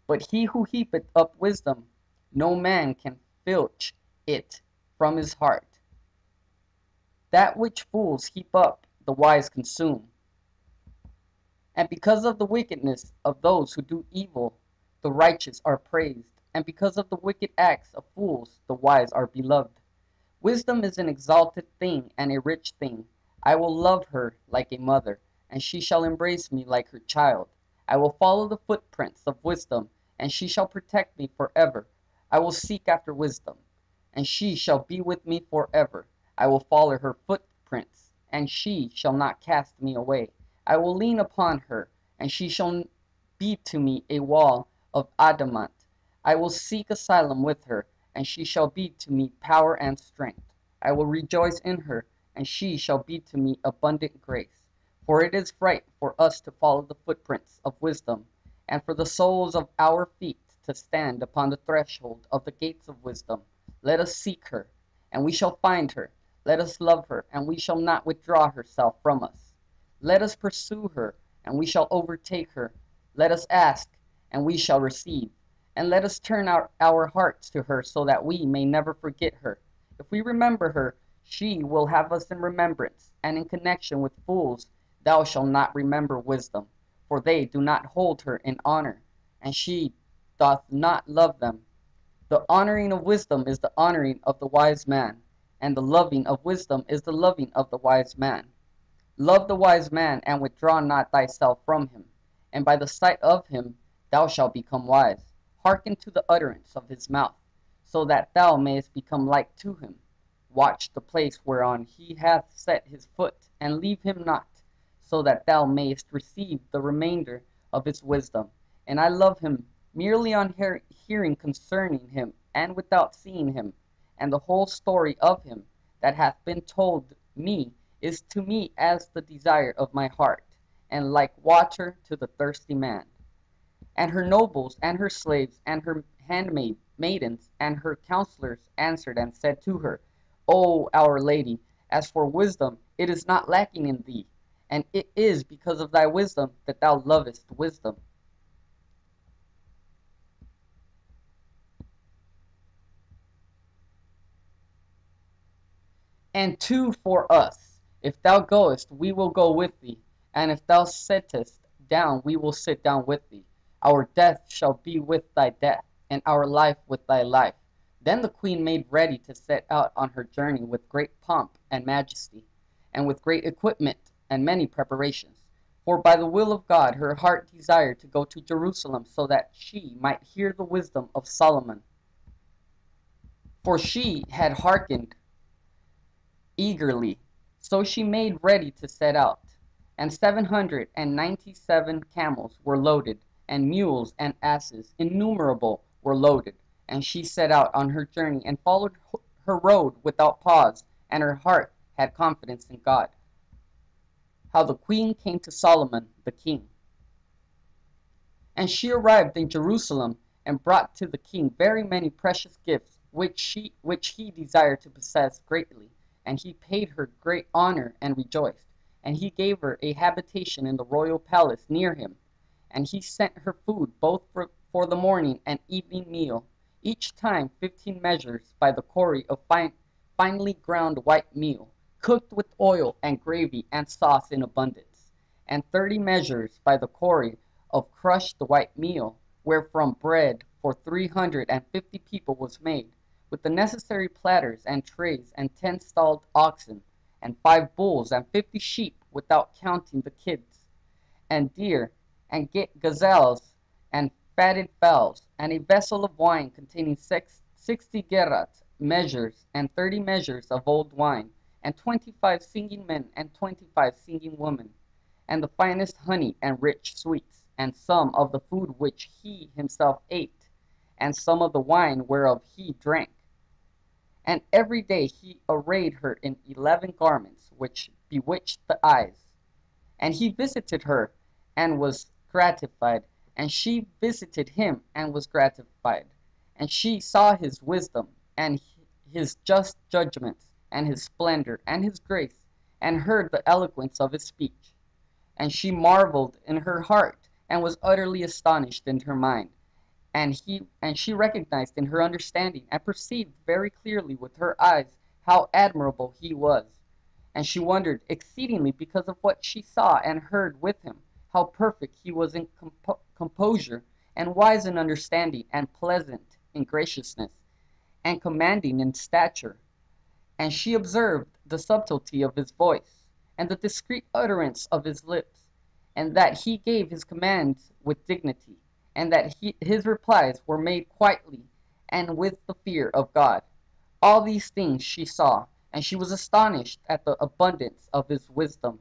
But he who heapeth up wisdom, no man can filch it from his heart. That which fools heap up, the wise consume. And because of the wickedness of those who do evil, the righteous are praised, and because of the wicked acts of fools, the wise are beloved. Wisdom is an exalted thing and a rich thing. I will love her like a mother, and she shall embrace me like her child. I will follow the footprints of wisdom, and she shall protect me forever. I will seek after wisdom, and she shall be with me forever. I will follow her footprints, and she shall not cast me away. I will lean upon her, and she shall be to me a wall of adamant. I will seek asylum with her, and she shall be to me power and strength. I will rejoice in her, and she shall be to me abundant grace. For it is right for us to follow the footprints of wisdom, and for the soles of our feet to stand upon the threshold of the gates of wisdom. Let us seek her, and we shall find her. Let us love her, and we shall not withdraw herself from us. Let us pursue her, and we shall overtake her. Let us ask, and we shall receive. And let us turn our, our hearts to her so that we may never forget her. If we remember her, she will have us in remembrance, and in connection with fools thou shalt not remember wisdom, for they do not hold her in honor, and she doth not love them. The honoring of wisdom is the honoring of the wise man, and the loving of wisdom is the loving of the wise man. Love the wise man, and withdraw not thyself from him, and by the sight of him thou shalt become wise. Hearken to the utterance of his mouth, so that thou mayest become like to him. Watch the place whereon he hath set his foot, and leave him not, so that thou mayest receive the remainder of his wisdom. And I love him merely on hear hearing concerning him, and without seeing him, and the whole story of him that hath been told me is to me as the desire of my heart, and like water to the thirsty man. And her nobles, and her slaves, and her handmaid maidens, and her counselors answered and said to her, O our lady, as for wisdom, it is not lacking in thee, and it is because of thy wisdom that thou lovest wisdom. And two for us, if thou goest, we will go with thee, and if thou sittest down, we will sit down with thee. Our death shall be with thy death, and our life with thy life. Then the queen made ready to set out on her journey with great pomp and majesty, and with great equipment and many preparations. For by the will of God her heart desired to go to Jerusalem so that she might hear the wisdom of Solomon. For she had hearkened eagerly. So she made ready to set out. And seven hundred and ninety seven camels were loaded, and mules and asses innumerable were loaded. And she set out on her journey and followed her road without pause, and her heart had confidence in God. How the queen came to Solomon the king. And she arrived in Jerusalem and brought to the king very many precious gifts which she which he desired to possess greatly and he paid her great honor and rejoiced. And he gave her a habitation in the royal palace near him. And he sent her food both for, for the morning and evening meal, each time fifteen measures by the cori of fine, finely ground white meal, cooked with oil and gravy and sauce in abundance, and thirty measures by the cori of crushed white meal, wherefrom bread for three hundred and fifty people was made with the necessary platters and trays and ten stalled oxen, and five bulls and fifty sheep, without counting the kids, and deer, and gazelles, and fatted fowls, and a vessel of wine containing six, sixty gerats measures, and thirty measures of old wine, and twenty-five singing men and twenty-five singing women, and the finest honey and rich sweets, and some of the food which he himself ate, and some of the wine whereof he drank and every day he arrayed her in eleven garments which bewitched the eyes. And he visited her and was gratified, and she visited him and was gratified. And she saw his wisdom and his just judgments and his splendor and his grace, and heard the eloquence of his speech. And she marveled in her heart and was utterly astonished in her mind. And he and she recognized in her understanding and perceived very clearly with her eyes how admirable he was. And she wondered exceedingly because of what she saw and heard with him how perfect he was in compo- composure and wise in understanding and pleasant in graciousness and commanding in stature. And she observed the subtlety of his voice and the discreet utterance of his lips and that he gave his commands with dignity and that he, his replies were made quietly and with the fear of God. All these things she saw, and she was astonished at the abundance of his wisdom.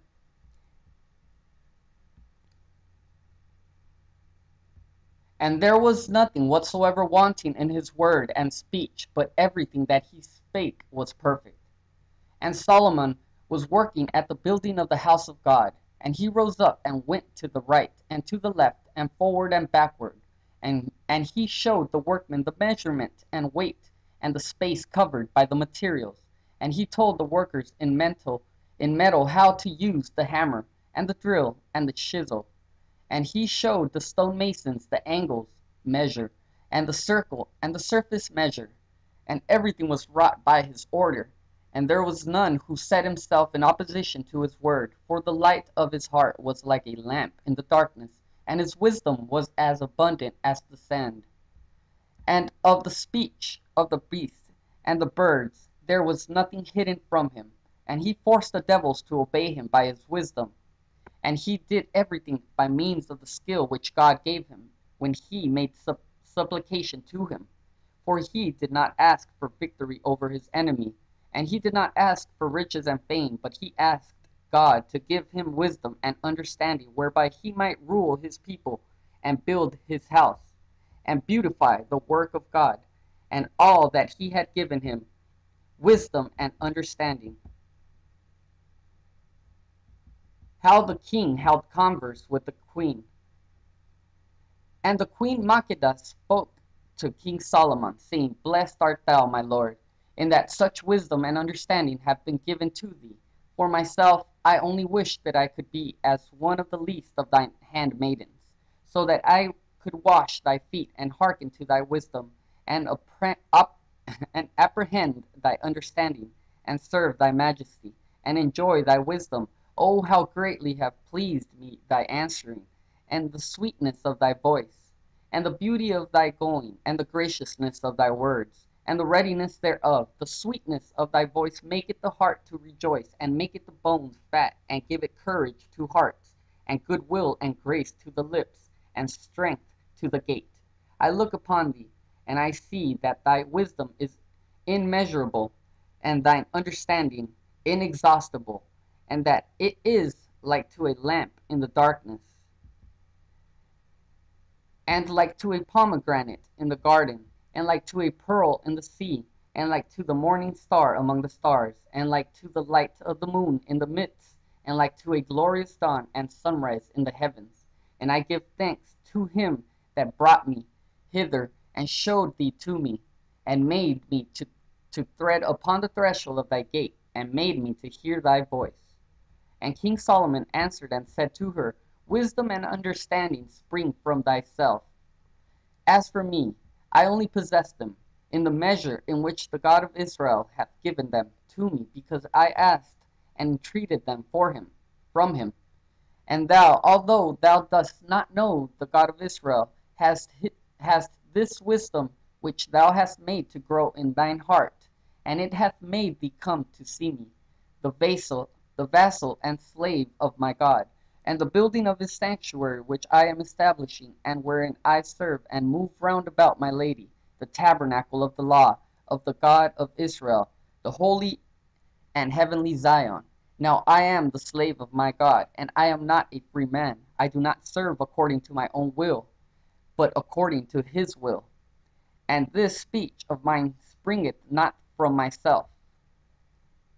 And there was nothing whatsoever wanting in his word and speech, but everything that he spake was perfect. And Solomon was working at the building of the house of God, and he rose up and went to the right and to the left and forward and backward, and, and he showed the workmen the measurement and weight and the space covered by the materials, and he told the workers in metal, in metal how to use the hammer and the drill and the chisel, and he showed the stonemasons the angles measure and the circle and the surface measure, and everything was wrought by his order, and there was none who set himself in opposition to his word, for the light of his heart was like a lamp in the darkness, and his wisdom was as abundant as the sand. And of the speech of the beasts and the birds there was nothing hidden from him, and he forced the devils to obey him by his wisdom. And he did everything by means of the skill which God gave him when he made sup- supplication to him. For he did not ask for victory over his enemy, and he did not ask for riches and fame, but he asked God to give him wisdom and understanding whereby he might rule his people and build his house and beautify the work of God and all that he had given him wisdom and understanding. How the king held converse with the queen. And the queen Makeda spoke to King Solomon, saying, Blessed art thou, my lord, in that such wisdom and understanding have been given to thee. For myself, I only wish that I could be as one of the least of thine handmaidens, so that I could wash thy feet and hearken to thy wisdom, and, and apprehend thy understanding, and serve thy majesty, and enjoy thy wisdom. Oh, how greatly have pleased me thy answering, and the sweetness of thy voice, and the beauty of thy going, and the graciousness of thy words and the readiness thereof. The sweetness of thy voice maketh the heart to rejoice, and maketh the bones fat, and giveth courage to hearts, and goodwill and grace to the lips, and strength to the gait. I look upon thee, and I see that thy wisdom is immeasurable, and thine understanding inexhaustible, and that it is like to a lamp in the darkness, and like to a pomegranate in the garden and like to a pearl in the sea, and like to the morning star among the stars, and like to the light of the moon in the midst, and like to a glorious dawn and sunrise in the heavens. And I give thanks to him that brought me hither, and showed thee to me, and made me to, to tread upon the threshold of thy gate, and made me to hear thy voice. And King Solomon answered and said to her, Wisdom and understanding spring from thyself. As for me, I only possess them in the measure in which the God of Israel hath given them to me, because I asked and entreated them for him, from him. And thou, although thou dost not know the God of Israel, hast, hast this wisdom which thou hast made to grow in thine heart, and it hath made thee come to see me, the vassal, the vassal and slave of my God, and the building of his sanctuary which I am establishing, and wherein I serve and move round about my lady, the tabernacle of the law of the God of Israel, the holy and heavenly Zion. Now I am the slave of my God, and I am not a free man. I do not serve according to my own will, but according to his will. And this speech of mine springeth not from myself,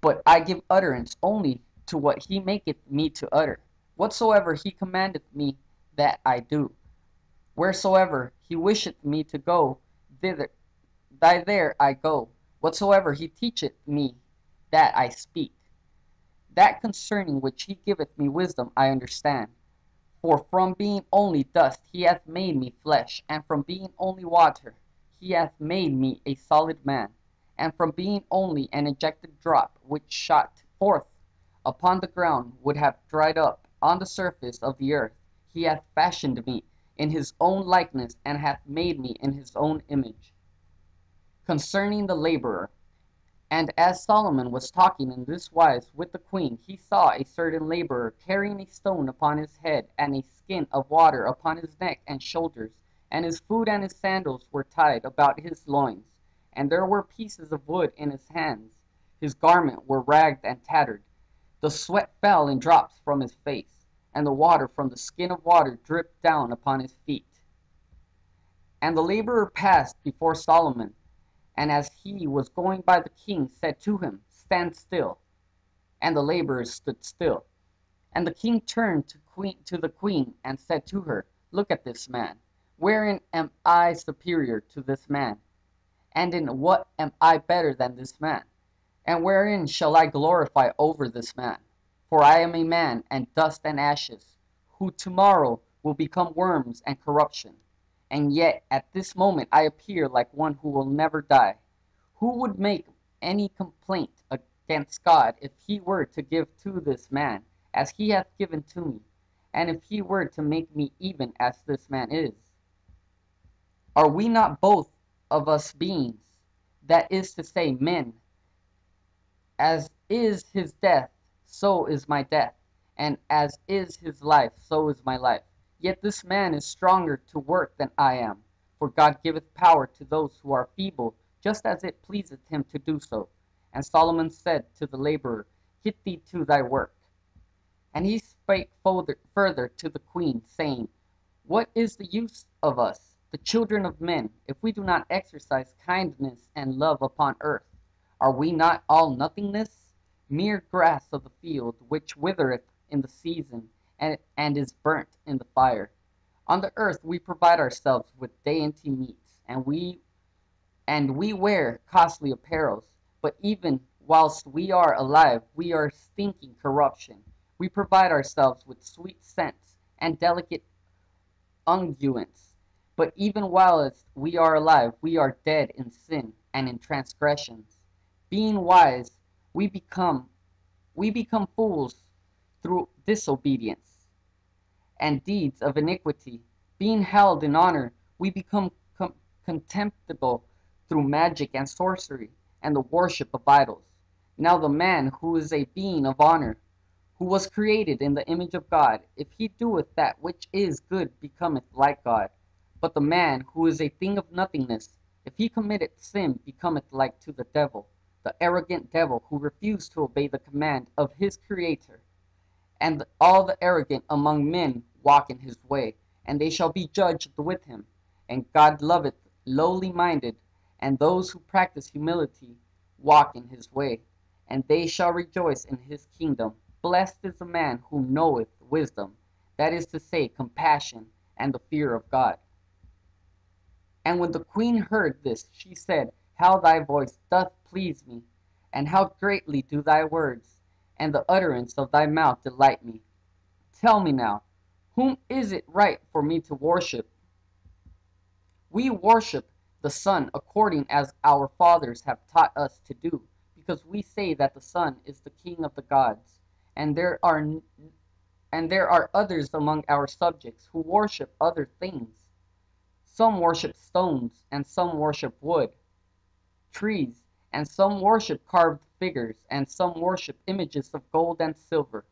but I give utterance only to what he maketh me to utter. Whatsoever he commandeth me, that I do. Wheresoever he wisheth me to go, thither, thither I go. Whatsoever he teacheth me, that I speak. That concerning which he giveth me wisdom I understand. For from being only dust he hath made me flesh, and from being only water he hath made me a solid man, and from being only an ejected drop which shot forth upon the ground would have dried up on the surface of the earth, he hath fashioned me in his own likeness, and hath made me in his own image. Concerning the laborer. And as Solomon was talking in this wise with the queen, he saw a certain laborer carrying a stone upon his head, and a skin of water upon his neck and shoulders, and his food and his sandals were tied about his loins, and there were pieces of wood in his hands. His garment were ragged and tattered. The sweat fell in drops from his face, and the water from the skin of water dripped down upon his feet. And the laborer passed before Solomon, and as he was going by the king said to him, Stand still. And the laborer stood still. And the king turned to, queen, to the queen and said to her, Look at this man. Wherein am I superior to this man? And in what am I better than this man? And wherein shall I glorify over this man? For I am a man, and dust and ashes, who tomorrow will become worms and corruption and yet at this moment I appear like one who will never die. Who would make any complaint against God if he were to give to this man as he hath given to me, and if he were to make me even as this man is? Are we not both of us beings, that is to say, men? As is his death, so is my death, and as is his life, so is my life. Yet this man is stronger to work than I am, for God giveth power to those who are feeble, just as it pleaseth him to do so. And Solomon said to the laborer, Get thee to thy work. And he spake further to the queen, saying, What is the use of us, the children of men, if we do not exercise kindness and love upon earth? Are we not all nothingness, mere grass of the field, which withereth in the season, and, and is burnt in the fire. On the earth we provide ourselves with dainty meats, and we and we wear costly apparels, but even whilst we are alive, we are stinking corruption. We provide ourselves with sweet scents and delicate unguents, but even whilst we are alive, we are dead in sin and in transgressions. Being wise, we become we become fools through disobedience and deeds of iniquity. Being held in honor, we become contemptible through magic and sorcery and the worship of idols. Now the man who is a being of honor, who was created in the image of God, if he doeth that which is good, becometh like God. But the man who is a thing of nothingness, if he committeth sin, becometh like to the devil, the arrogant devil who refused to obey the command of his Creator. And all the arrogant among men walk in his way, and they shall be judged with him. And God loveth lowly minded, and those who practice humility walk in his way, and they shall rejoice in his kingdom. Blessed is the man who knoweth wisdom, that is to say, compassion and the fear of God. And when the queen heard this, she said, How thy voice doth please me, and how greatly do thy words and the utterance of thy mouth delight me. Tell me now, whom is it right for me to worship? We worship the sun according as our fathers have taught us to do, because we say that the sun is the King of the gods, and there are and there are others among our subjects who worship other things. Some worship stones, and some worship wood, trees, and some worship carved figures, and some worship images of gold and silver.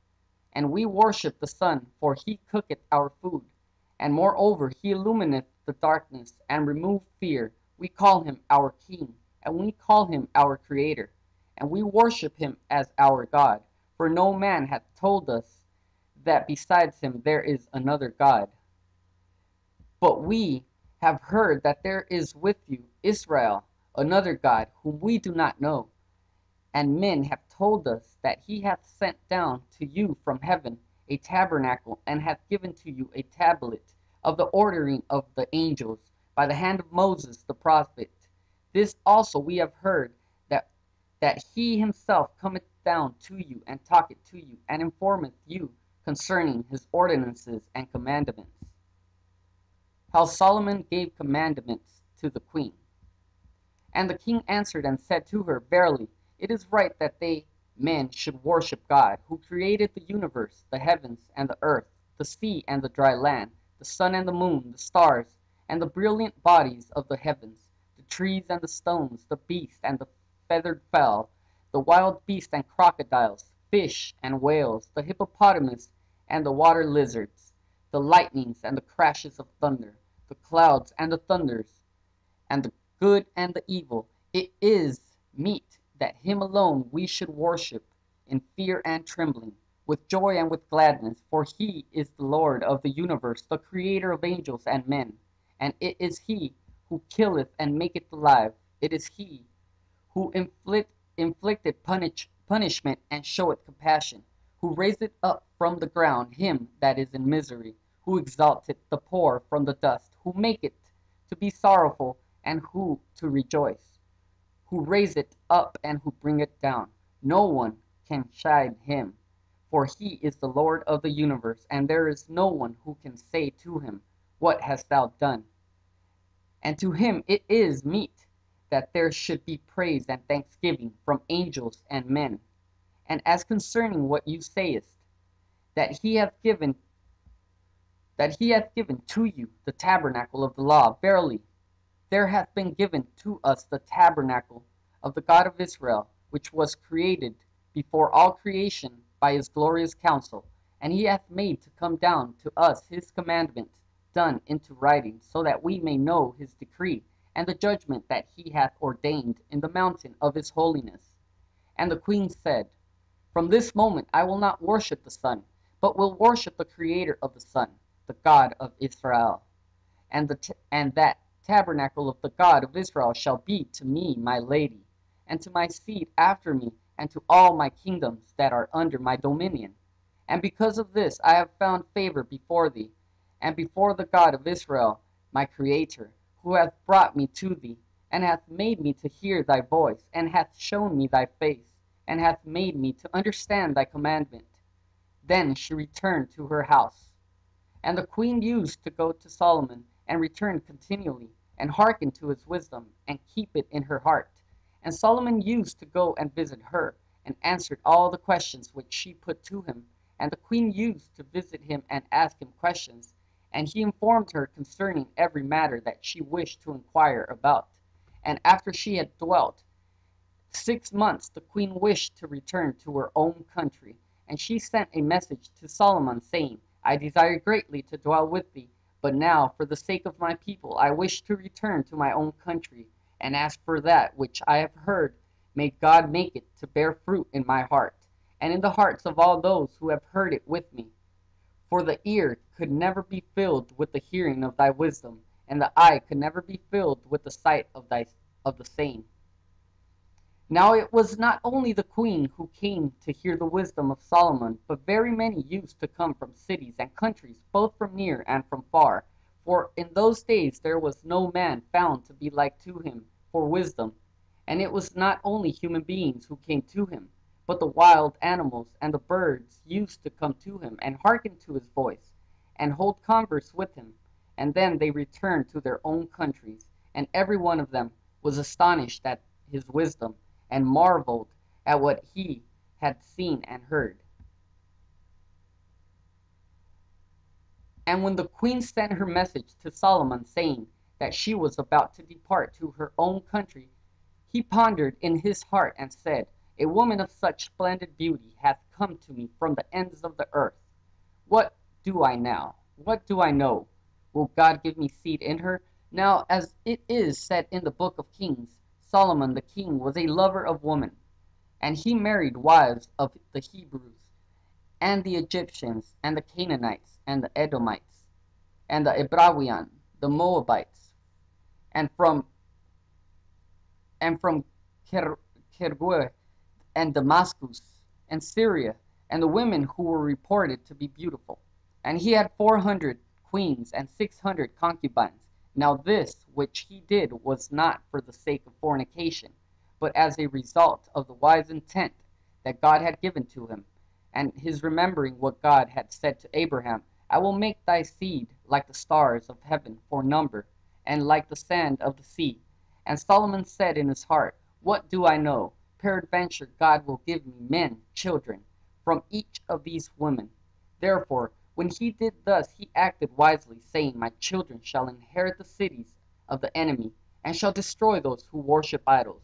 And we worship the sun, for he cooketh our food. And moreover, he illumineth the darkness, and remove fear. We call him our King, and we call him our Creator. And we worship him as our God. For no man hath told us that besides him there is another God. But we have heard that there is with you Israel, another God, whom we do not know. And men have told us that he hath sent down to you from heaven a tabernacle, and hath given to you a tablet of the ordering of the angels by the hand of Moses the prophet. This also we have heard, that, that he himself cometh down to you, and talketh to you, and informeth you concerning his ordinances and commandments. How Solomon gave commandments to the queen. And the king answered and said to her, Verily, it is right that they, men, should worship God, who created the universe, the heavens and the earth, the sea and the dry land, the sun and the moon, the stars, and the brilliant bodies of the heavens, the trees and the stones, the beasts and the feathered fowl, the wild beasts and crocodiles, fish and whales, the hippopotamus and the water lizards, the lightnings and the crashes of thunder, the clouds and the thunders, and the good and the evil. It is meet that him alone we should worship in fear and trembling, with joy and with gladness, for he is the Lord of the universe, the creator of angels and men. And it is he who killeth and maketh alive. It is he who inflict, inflicted punish, punishment and showeth compassion, who raiseth up from the ground him that is in misery, who exalteth the poor from the dust, who maketh to be sorrowful and who to rejoice, who raise it up and who bring it down. No one can chide him, for he is the Lord of the universe, and there is no one who can say to him, What hast thou done? And to him it is meet that there should be praise and thanksgiving from angels and men. And as concerning what you sayest, that he hath given that he hath given to you the tabernacle of the law, verily, there hath been given to us the tabernacle of the God of Israel, which was created before all creation by his glorious counsel, and he hath made to come down to us his commandment done into writing, so that we may know his decree and the judgment that he hath ordained in the mountain of his holiness. And the queen said, From this moment I will not worship the sun, but will worship the creator of the sun, the God of Israel. And, the and that tabernacle of the God of Israel shall be to me my lady, and to my seed after me, and to all my kingdoms that are under my dominion. And because of this I have found favor before thee, and before the God of Israel, my Creator, who hath brought me to thee, and hath made me to hear thy voice, and hath shown me thy face, and hath made me to understand thy commandment. Then she returned to her house. And the queen used to go to Solomon, and return continually, and hearken to his wisdom, and keep it in her heart. And Solomon used to go and visit her, and answered all the questions which she put to him. And the queen used to visit him and ask him questions, and he informed her concerning every matter that she wished to inquire about. And after she had dwelt six months, the queen wished to return to her own country, and she sent a message to Solomon, saying, I desire greatly to dwell with thee, but now, for the sake of my people, I wish to return to my own country, and ask for that which I have heard, may God make it to bear fruit in my heart, and in the hearts of all those who have heard it with me. For the ear could never be filled with the hearing of thy wisdom, and the eye could never be filled with the sight of thy of the same. Now it was not only the queen who came to hear the wisdom of Solomon, but very many used to come from cities and countries, both from near and from far. For in those days there was no man found to be like to him for wisdom, and it was not only human beings who came to him, but the wild animals and the birds used to come to him and hearken to his voice, and hold converse with him, and then they returned to their own countries, and every one of them was astonished at his wisdom and marveled at what he had seen and heard. And when the queen sent her message to Solomon, saying that she was about to depart to her own country, he pondered in his heart and said, A woman of such splendid beauty hath come to me from the ends of the earth. What do I now? What do I know? Will God give me seed in her? Now, as it is said in the book of Kings, Solomon the king was a lover of women, and he married wives of the Hebrews, and the Egyptians, and the Canaanites, and the Edomites, and the Ebrawian, the Moabites, and from and from Kergueh and Damascus and Syria, and the women who were reported to be beautiful. And he had four hundred queens and six hundred concubines. Now this which he did was not for the sake of fornication, but as a result of the wise intent that God had given to him, and his remembering what God had said to Abraham, I will make thy seed like the stars of heaven for number, and like the sand of the sea. And Solomon said in his heart, What do I know? Peradventure God will give me men, children, from each of these women. Therefore, when he did thus, he acted wisely, saying, My children shall inherit the cities of the enemy, and shall destroy those who worship idols.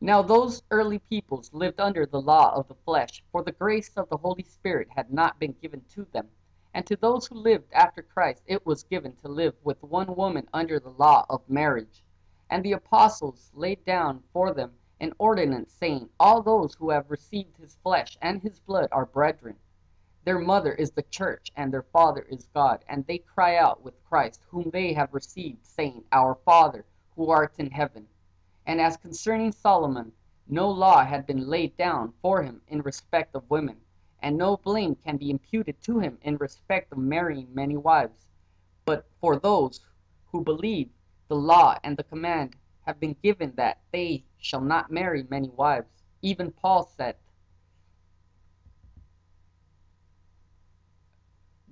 Now those early peoples lived under the law of the flesh, for the grace of the Holy Spirit had not been given to them. And to those who lived after Christ it was given to live with one woman under the law of marriage. And the apostles laid down for them an ordinance, saying, All those who have received his flesh and his blood are brethren. Their mother is the church, and their father is God. And they cry out with Christ, whom they have received, saying, Our Father, who art in heaven. And as concerning Solomon, no law had been laid down for him in respect of women, and no blame can be imputed to him in respect of marrying many wives. But for those who believe, the law and the command have been given that they shall not marry many wives. Even Paul said,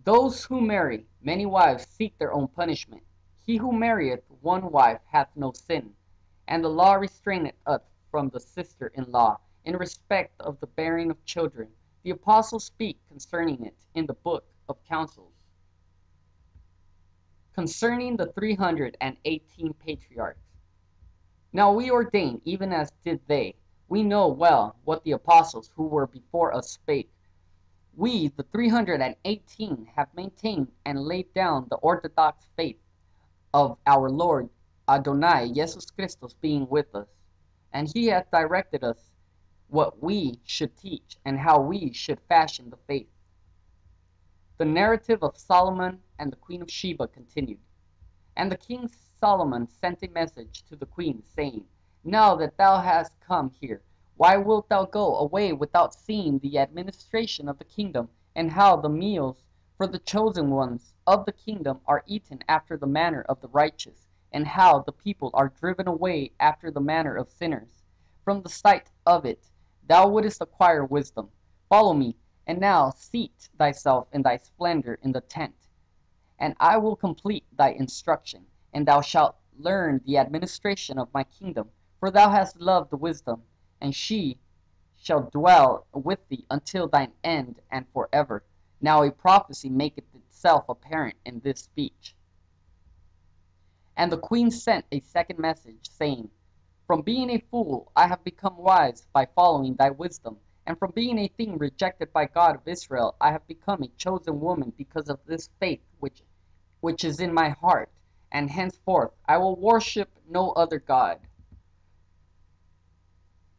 Those who marry many wives seek their own punishment. He who marrieth one wife hath no sin and the law restraineth us from the sister in law in respect of the bearing of children. The apostles speak concerning it in the book of Councils. Concerning the three hundred and eighteen patriarchs. Now we ordain, even as did they. We know well what the apostles who were before us spake. We, the three hundred and eighteen, have maintained and laid down the orthodox faith of our Lord Adonai, Jesus Christus, being with us. And he hath directed us what we should teach, and how we should fashion the faith. The narrative of Solomon and the Queen of Sheba continued. And the king Solomon sent a message to the queen, saying, Now that thou hast come here, why wilt thou go away without seeing the administration of the kingdom, and how the meals for the chosen ones of the kingdom are eaten after the manner of the righteous? and how the people are driven away after the manner of sinners. From the sight of it, thou wouldest acquire wisdom. Follow me, and now seat thyself in thy splendor in the tent, and I will complete thy instruction, and thou shalt learn the administration of my kingdom. For thou hast loved wisdom, and she shall dwell with thee until thine end and forever. Now a prophecy maketh itself apparent in this speech. And the queen sent a second message, saying, From being a fool I have become wise by following thy wisdom, and from being a thing rejected by God of Israel I have become a chosen woman because of this faith which which is in my heart, and henceforth I will worship no other God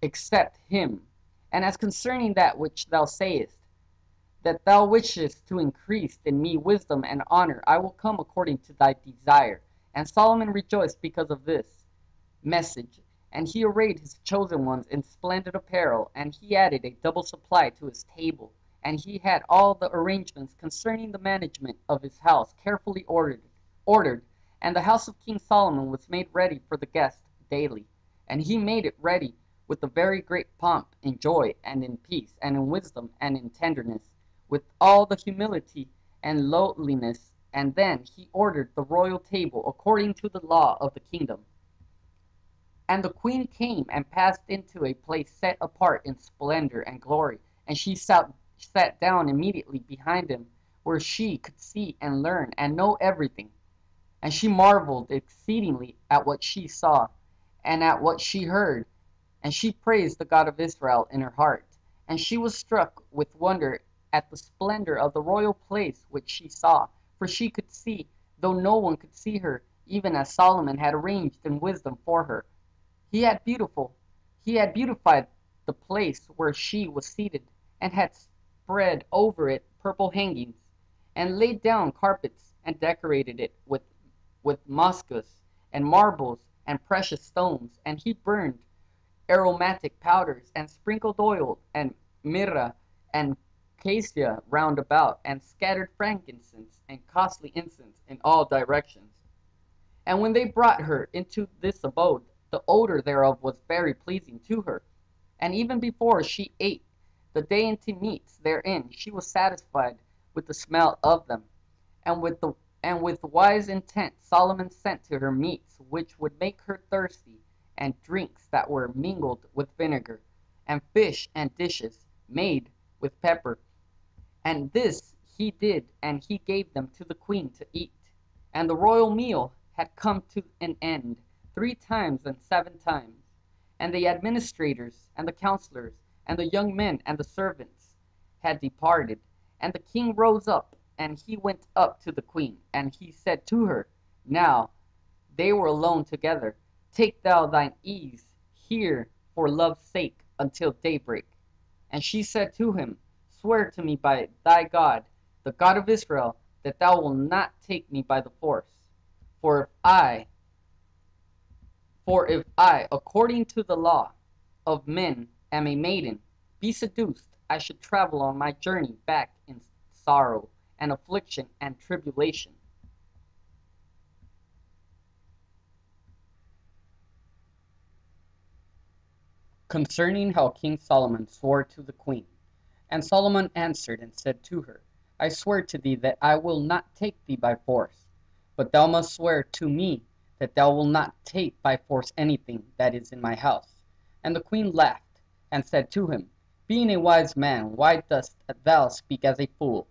except him. And as concerning that which thou sayest, that thou wishest to increase in me wisdom and honor, I will come according to thy desire. And Solomon rejoiced because of this message, and he arrayed his chosen ones in splendid apparel, and he added a double supply to his table, and he had all the arrangements concerning the management of his house carefully ordered, ordered, and the house of King Solomon was made ready for the guest daily, and he made it ready with a very great pomp, in joy, and in peace, and in wisdom, and in tenderness, with all the humility and lowliness and then he ordered the royal table according to the law of the kingdom. And the queen came and passed into a place set apart in splendor and glory, and she sat, sat down immediately behind him, where she could see and learn and know everything. And she marveled exceedingly at what she saw and at what she heard, and she praised the God of Israel in her heart. And she was struck with wonder at the splendor of the royal place which she saw for she could see, though no one could see her, even as Solomon had arranged in wisdom for her. He had beautiful, he had beautified the place where she was seated, and had spread over it purple hangings, and laid down carpets, and decorated it with with moschus, and marbles, and precious stones, and he burned aromatic powders, and sprinkled oil, and myrrh, and cassia round about, and scattered frankincense and costly incense in all directions. And when they brought her into this abode, the odor thereof was very pleasing to her. And even before she ate, the dainty meats therein, she was satisfied with the smell of them. And with the and with wise intent Solomon sent to her meats which would make her thirsty, and drinks that were mingled with vinegar, and fish and dishes made with pepper. And this he did, and he gave them to the queen to eat. And the royal meal had come to an end three times and seven times. And the administrators, and the counselors, and the young men, and the servants had departed. And the king rose up, and he went up to the queen, and he said to her, Now they were alone together. Take thou thine ease here for love's sake until daybreak. And she said to him, Swear to me by thy God, the God of Israel, that thou wilt not take me by the force. For if I for if I, according to the law of men, am a maiden, be seduced, I should travel on my journey back in sorrow and affliction and tribulation. Concerning how King Solomon swore to the queen. And Solomon answered and said to her, I swear to thee that I will not take thee by force, but thou must swear to me that thou wilt not take by force anything that is in my house. And the queen laughed, and said to him, Being a wise man, why dost thou speak as a fool?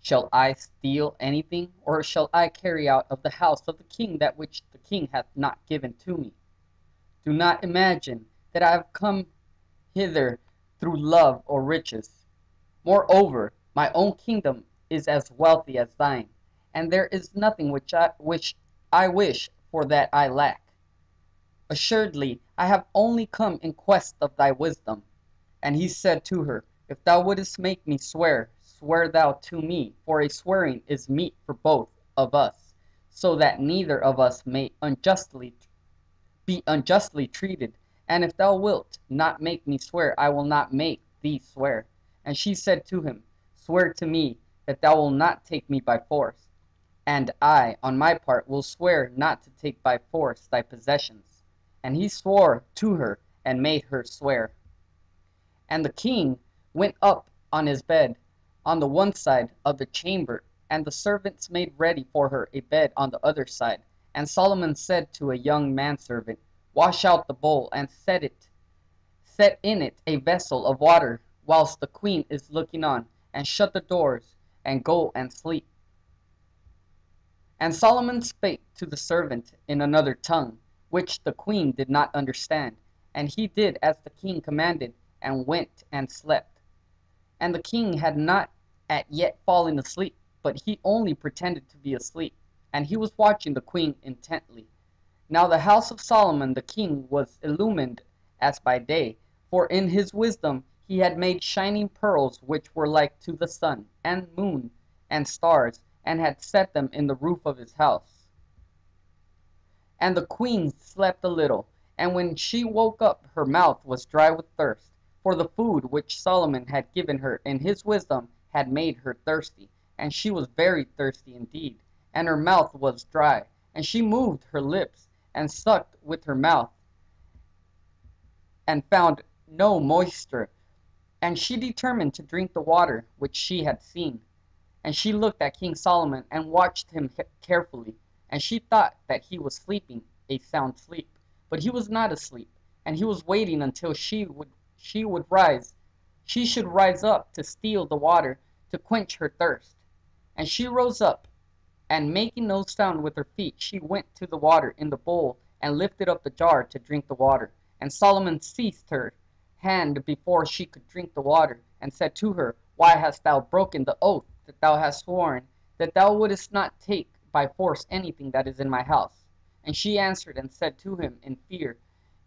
Shall I steal anything, or shall I carry out of the house of the king that which the king hath not given to me? Do not imagine that I have come hither through love or riches. Moreover, my own kingdom is as wealthy as thine, and there is nothing which I which I wish for that I lack. Assuredly, I have only come in quest of thy wisdom. And he said to her, If thou wouldest make me swear, swear thou to me, for a swearing is meet for both of us, so that neither of us may unjustly be unjustly treated. And if thou wilt not make me swear, I will not make thee swear. And she said to him, Swear to me that thou wilt not take me by force. And I, on my part, will swear not to take by force thy possessions. And he swore to her, and made her swear. And the king went up on his bed on the one side of the chamber, and the servants made ready for her a bed on the other side. And Solomon said to a young manservant, Wash out the bowl, and set it set in it a vessel of water, whilst the queen is looking on, and shut the doors, and go and sleep. And Solomon spake to the servant in another tongue, which the queen did not understand. And he did as the king commanded, and went and slept. And the king had not at yet fallen asleep, but he only pretended to be asleep, and he was watching the queen intently. Now the house of Solomon the king was illumined as by day, for in his wisdom he had made shining pearls which were like to the sun, and moon, and stars, and had set them in the roof of his house. And the queen slept a little, and when she woke up her mouth was dry with thirst, for the food which Solomon had given her in his wisdom had made her thirsty, and she was very thirsty indeed, and her mouth was dry, and she moved her lips, and sucked with her mouth, and found no moisture, and she determined to drink the water which she had seen. And she looked at King Solomon and watched him carefully, and she thought that he was sleeping a sound sleep, but he was not asleep, and he was waiting until she would she would rise, she should rise up to steal the water to quench her thirst. And she rose up, and making no sound with her feet, she went to the water in the bowl and lifted up the jar to drink the water. And Solomon seized her hand before she could drink the water, and said to her, Why hast thou broken the oath that thou hast sworn, that thou wouldest not take by force anything that is in my house? And she answered and said to him in fear,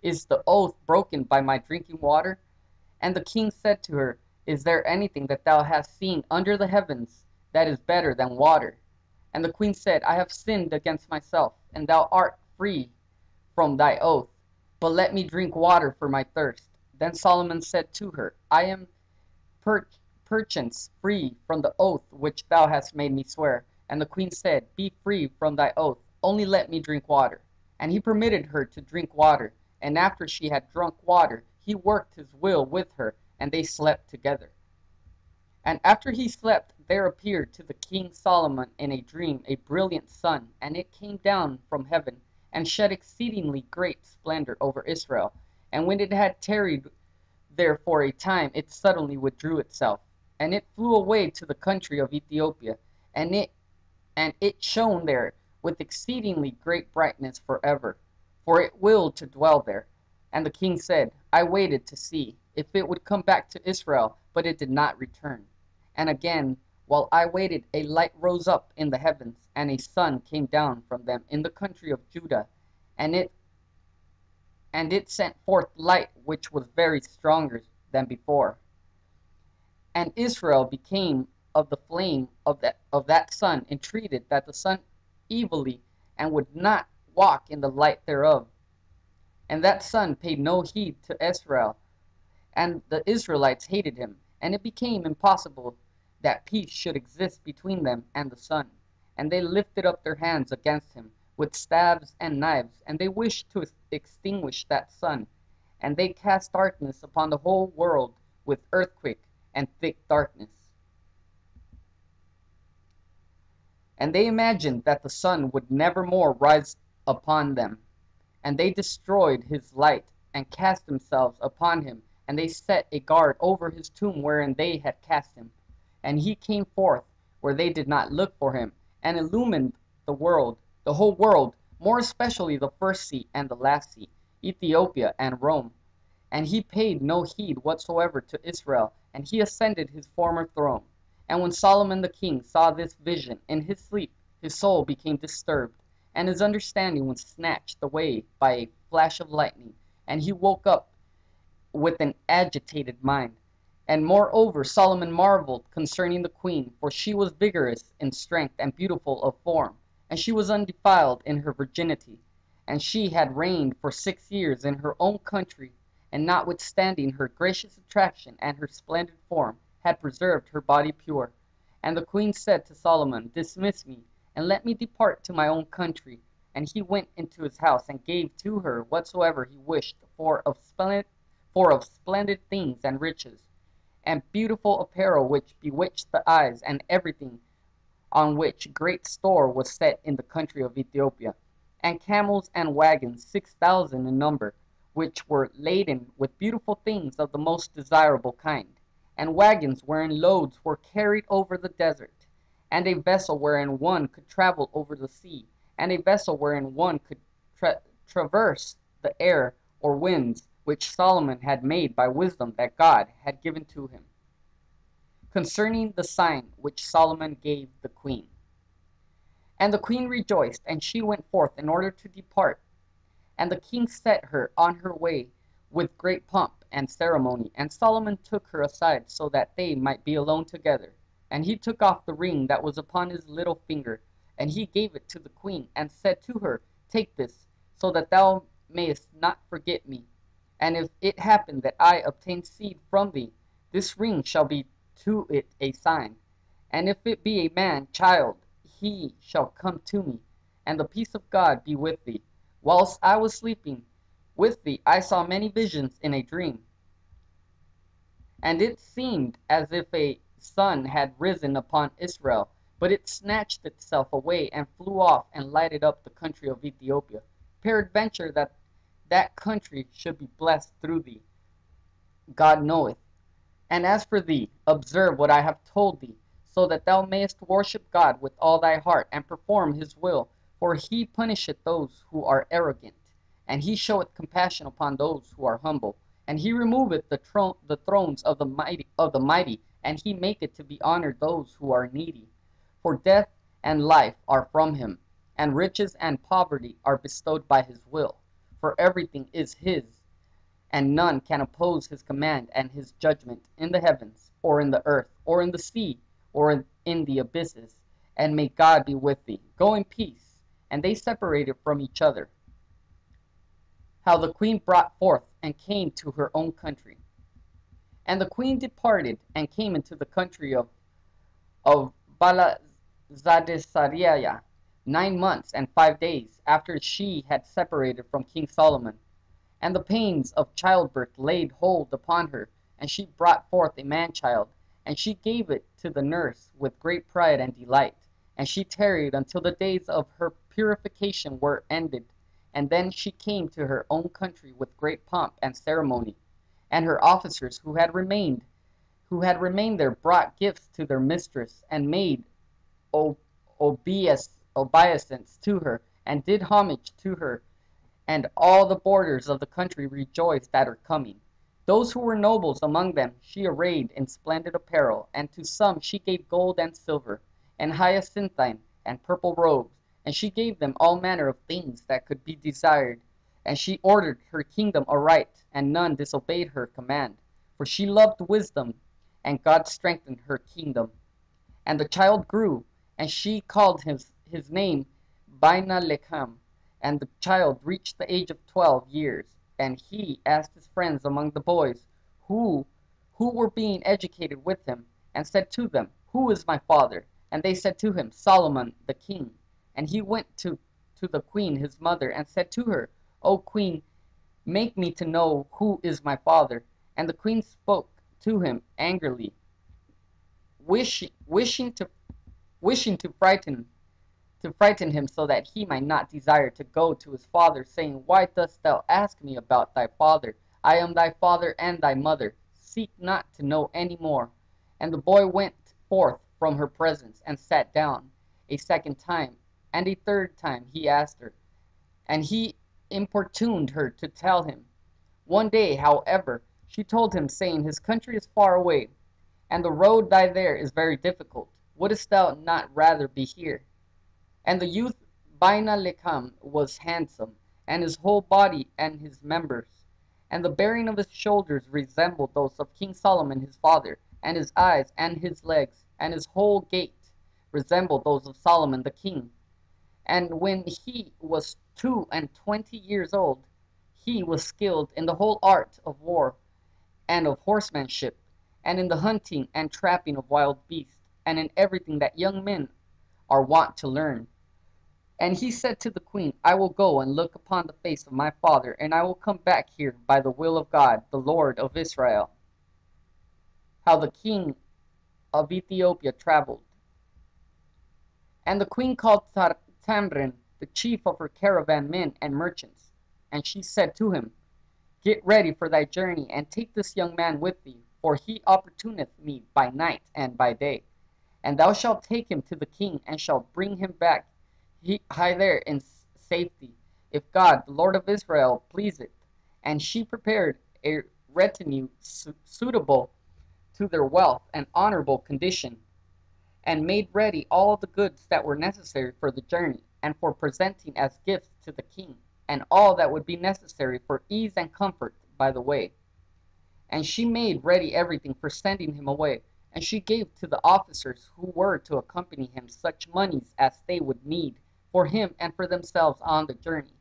Is the oath broken by my drinking water? And the king said to her, Is there anything that thou hast seen under the heavens that is better than water? And the queen said, I have sinned against myself, and thou art free from thy oath. But let me drink water for my thirst. Then Solomon said to her, I am per perchance free from the oath which thou hast made me swear. And the queen said, Be free from thy oath, only let me drink water. And he permitted her to drink water, and after she had drunk water, he worked his will with her, and they slept together. And after he slept, there appeared to the king Solomon in a dream a brilliant sun, and it came down from heaven, and shed exceedingly great splendor over Israel. And when it had tarried there for a time, it suddenly withdrew itself, and it flew away to the country of Ethiopia, and it and it shone there with exceedingly great brightness forever, for it willed to dwell there. And the king said, I waited to see if it would come back to Israel, but it did not return. And again, while I waited, a light rose up in the heavens, and a sun came down from them in the country of Judah, and it and it sent forth light which was very stronger than before. And Israel became of the flame of that of that sun entreated that the sun evilly and would not walk in the light thereof. And that sun paid no heed to Israel, and the Israelites hated him, and it became impossible that peace should exist between them and the sun. And they lifted up their hands against him with staves and knives, and they wished to extinguish that sun. And they cast darkness upon the whole world with earthquake and thick darkness. And they imagined that the sun would never more rise upon them. And they destroyed his light, and cast themselves upon him, and they set a guard over his tomb wherein they had cast him. And he came forth where they did not look for him, and illumined the world, the whole world, more especially the first sea and the last sea, Ethiopia and Rome. And he paid no heed whatsoever to Israel, and he ascended his former throne. And when Solomon the king saw this vision in his sleep, his soul became disturbed, and his understanding was snatched away by a flash of lightning, and he woke up with an agitated mind. And moreover Solomon marveled concerning the queen, for she was vigorous in strength and beautiful of form, and she was undefiled in her virginity. And she had reigned for six years in her own country, and notwithstanding her gracious attraction and her splendid form, had preserved her body pure. And the queen said to Solomon, Dismiss me, and let me depart to my own country. And he went into his house, and gave to her whatsoever he wished for of splendid, for of splendid things and riches, and beautiful apparel which bewitched the eyes, and everything on which great store was set in the country of Ethiopia, and camels and wagons six thousand in number, which were laden with beautiful things of the most desirable kind. And wagons wherein loads were carried over the desert, and a vessel wherein one could travel over the sea, and a vessel wherein one could tra traverse the air or winds, which Solomon had made by wisdom that God had given to him. Concerning the sign which Solomon gave the queen. And the queen rejoiced, and she went forth in order to depart. And the king set her on her way with great pomp and ceremony, and Solomon took her aside so that they might be alone together. And he took off the ring that was upon his little finger, and he gave it to the queen, and said to her, Take this, so that thou mayest not forget me. And if it happen that I obtain seed from thee, this ring shall be to it a sign. And if it be a man child, he shall come to me, and the peace of God be with thee. Whilst I was sleeping, with thee I saw many visions in a dream. And it seemed as if a sun had risen upon Israel, but it snatched itself away and flew off and lighted up the country of Ethiopia. Peradventure that that country should be blessed through thee, God knoweth. And as for thee, observe what I have told thee, so that thou mayest worship God with all thy heart, and perform his will, for he punisheth those who are arrogant and he showeth compassion upon those who are humble. And he removeth the, the thrones of the mighty of the mighty, and he maketh to be honored those who are needy. For death and life are from him, and riches and poverty are bestowed by his will. For everything is his, and none can oppose his command and his judgment in the heavens, or in the earth, or in the sea, or in the abysses. And may God be with thee. Go in peace. And they separated from each other how the queen brought forth and came to her own country. And the queen departed and came into the country of of Balazadesariah nine months and five days after she had separated from King Solomon. And the pains of childbirth laid hold upon her, and she brought forth a man child. And she gave it to the nurse with great pride and delight. And she tarried until the days of her purification were ended. And then she came to her own country with great pomp and ceremony. And her officers who had remained who had remained there brought gifts to their mistress, and made o- obeis- obeisance to her, and did homage to her, and all the borders of the country rejoiced at her coming. Those who were nobles among them she arrayed in splendid apparel, and to some she gave gold and silver, and hyacinthine and purple robes, and she gave them all manner of things that could be desired. And she ordered her kingdom aright, and none disobeyed her command. For she loved wisdom, and God strengthened her kingdom. And the child grew, and she called his, his name Baina Lekham. And the child reached the age of twelve years, and he asked his friends among the boys, who who were being educated with him, and said to them, Who is my father? And they said to him, Solomon the king. And he went to, to the queen his mother, and said to her, O queen, make me to know who is my father. And the queen spoke to him angrily, wishing, wishing to wishing to frighten to frighten him so that he might not desire to go to his father, saying, Why dost thou ask me about thy father? I am thy father and thy mother. Seek not to know any more. And the boy went forth from her presence, and sat down. A second time, and a third time he asked her, and he importuned her to tell him. One day, however, she told him, saying, His country is far away, and the road thy there is very difficult. Wouldst thou not rather be here? And the youth Baina Lekam was handsome, and his whole body and his members, and the bearing of his shoulders resembled those of King Solomon his father, and his eyes and his legs, and his whole gait resembled those of Solomon the king. And when he was two and twenty years old, he was skilled in the whole art of war, and of horsemanship, and in the hunting and trapping of wild beasts, and in everything that young men are wont to learn. And he said to the queen, I will go and look upon the face of my father, and I will come back here by the will of God, the Lord of Israel. How the king of Ethiopia traveled. And the queen called Tamrin, the chief of her caravan men and merchants, and she said to him, Get ready for thy journey, and take this young man with thee, for he opportuneth me by night and by day. And thou shalt take him to the king, and shalt bring him back he, high there in safety, if God, the Lord of Israel, please it. And she prepared a retinue su- suitable to their wealth and honorable condition, and made ready all the goods that were necessary for the journey, and for presenting as gifts to the king, and all that would be necessary for ease and comfort by the way. And she made ready everything for sending him away, and she gave to the officers who were to accompany him such moneys as they would need for him and for themselves on the journey.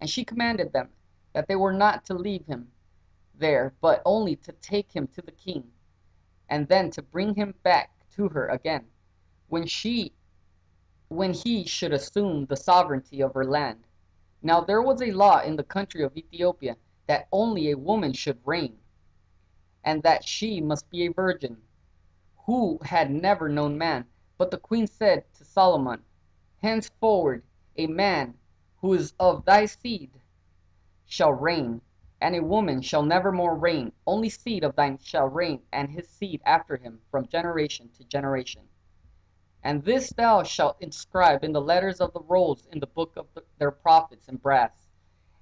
And she commanded them that they were not to leave him there, but only to take him to the king, and then to bring him back to her again, when she when he should assume the sovereignty of her land. Now there was a law in the country of Ethiopia that only a woman should reign, and that she must be a virgin, who had never known man. But the queen said to Solomon, Henceforward a man who is of thy seed shall reign, and a woman shall never more reign. Only seed of thine shall reign, and his seed after him from generation to generation. And this thou shalt inscribe in the letters of the rolls in the book of the, their prophets in brass.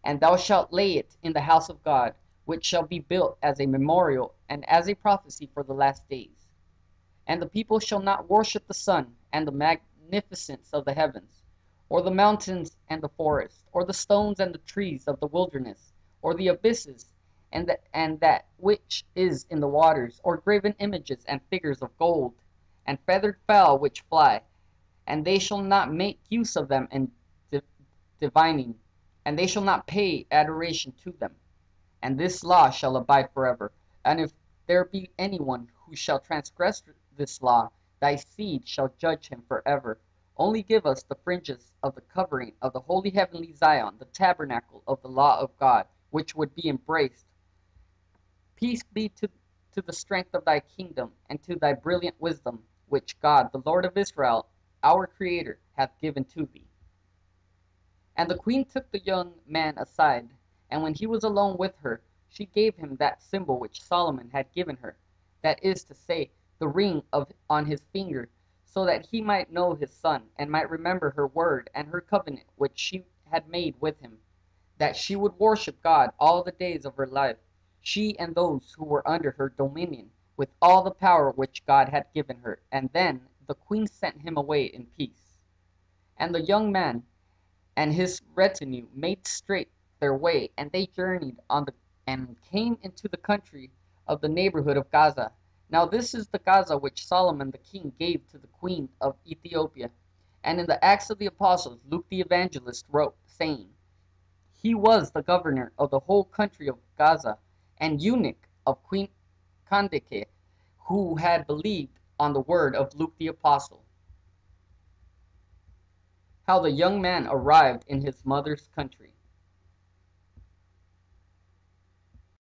And thou shalt lay it in the house of God, which shall be built as a memorial and as a prophecy for the last days. And the people shall not worship the sun and the magnificence of the heavens, or the mountains and the forest, or the stones and the trees of the wilderness, or the abysses and that, and that which is in the waters, or graven images and figures of gold, and feathered fowl which fly, and they shall not make use of them in di- divining, and they shall not pay adoration to them. And this law shall abide forever. And if there be anyone who shall transgress this law, thy seed shall judge him forever. Only give us the fringes of the covering of the holy heavenly Zion, the tabernacle of the law of God, which would be embraced. Peace be to, to the strength of thy kingdom, and to thy brilliant wisdom, which God, the Lord of Israel, our Creator, hath given to thee. And the queen took the young man aside, and when he was alone with her, she gave him that symbol which Solomon had given her, that is to say, the ring of on his finger, so that he might know his son, and might remember her word and her covenant which she had made with him, that she would worship God all the days of her life, she and those who were under her dominion, with all the power which God had given her. And then the queen sent him away in peace. And the young man and his retinue made straight their way, and they journeyed on the and came into the country of the neighborhood of Gaza. Now this is the Gaza which Solomon the king gave to the queen of Ethiopia. And in the Acts of the Apostles, Luke the evangelist wrote, saying, He was the governor of the whole country of Gaza, and eunuch of Queen Candace, who had believed on the word of Luke the apostle. How the young man arrived in his mother's country.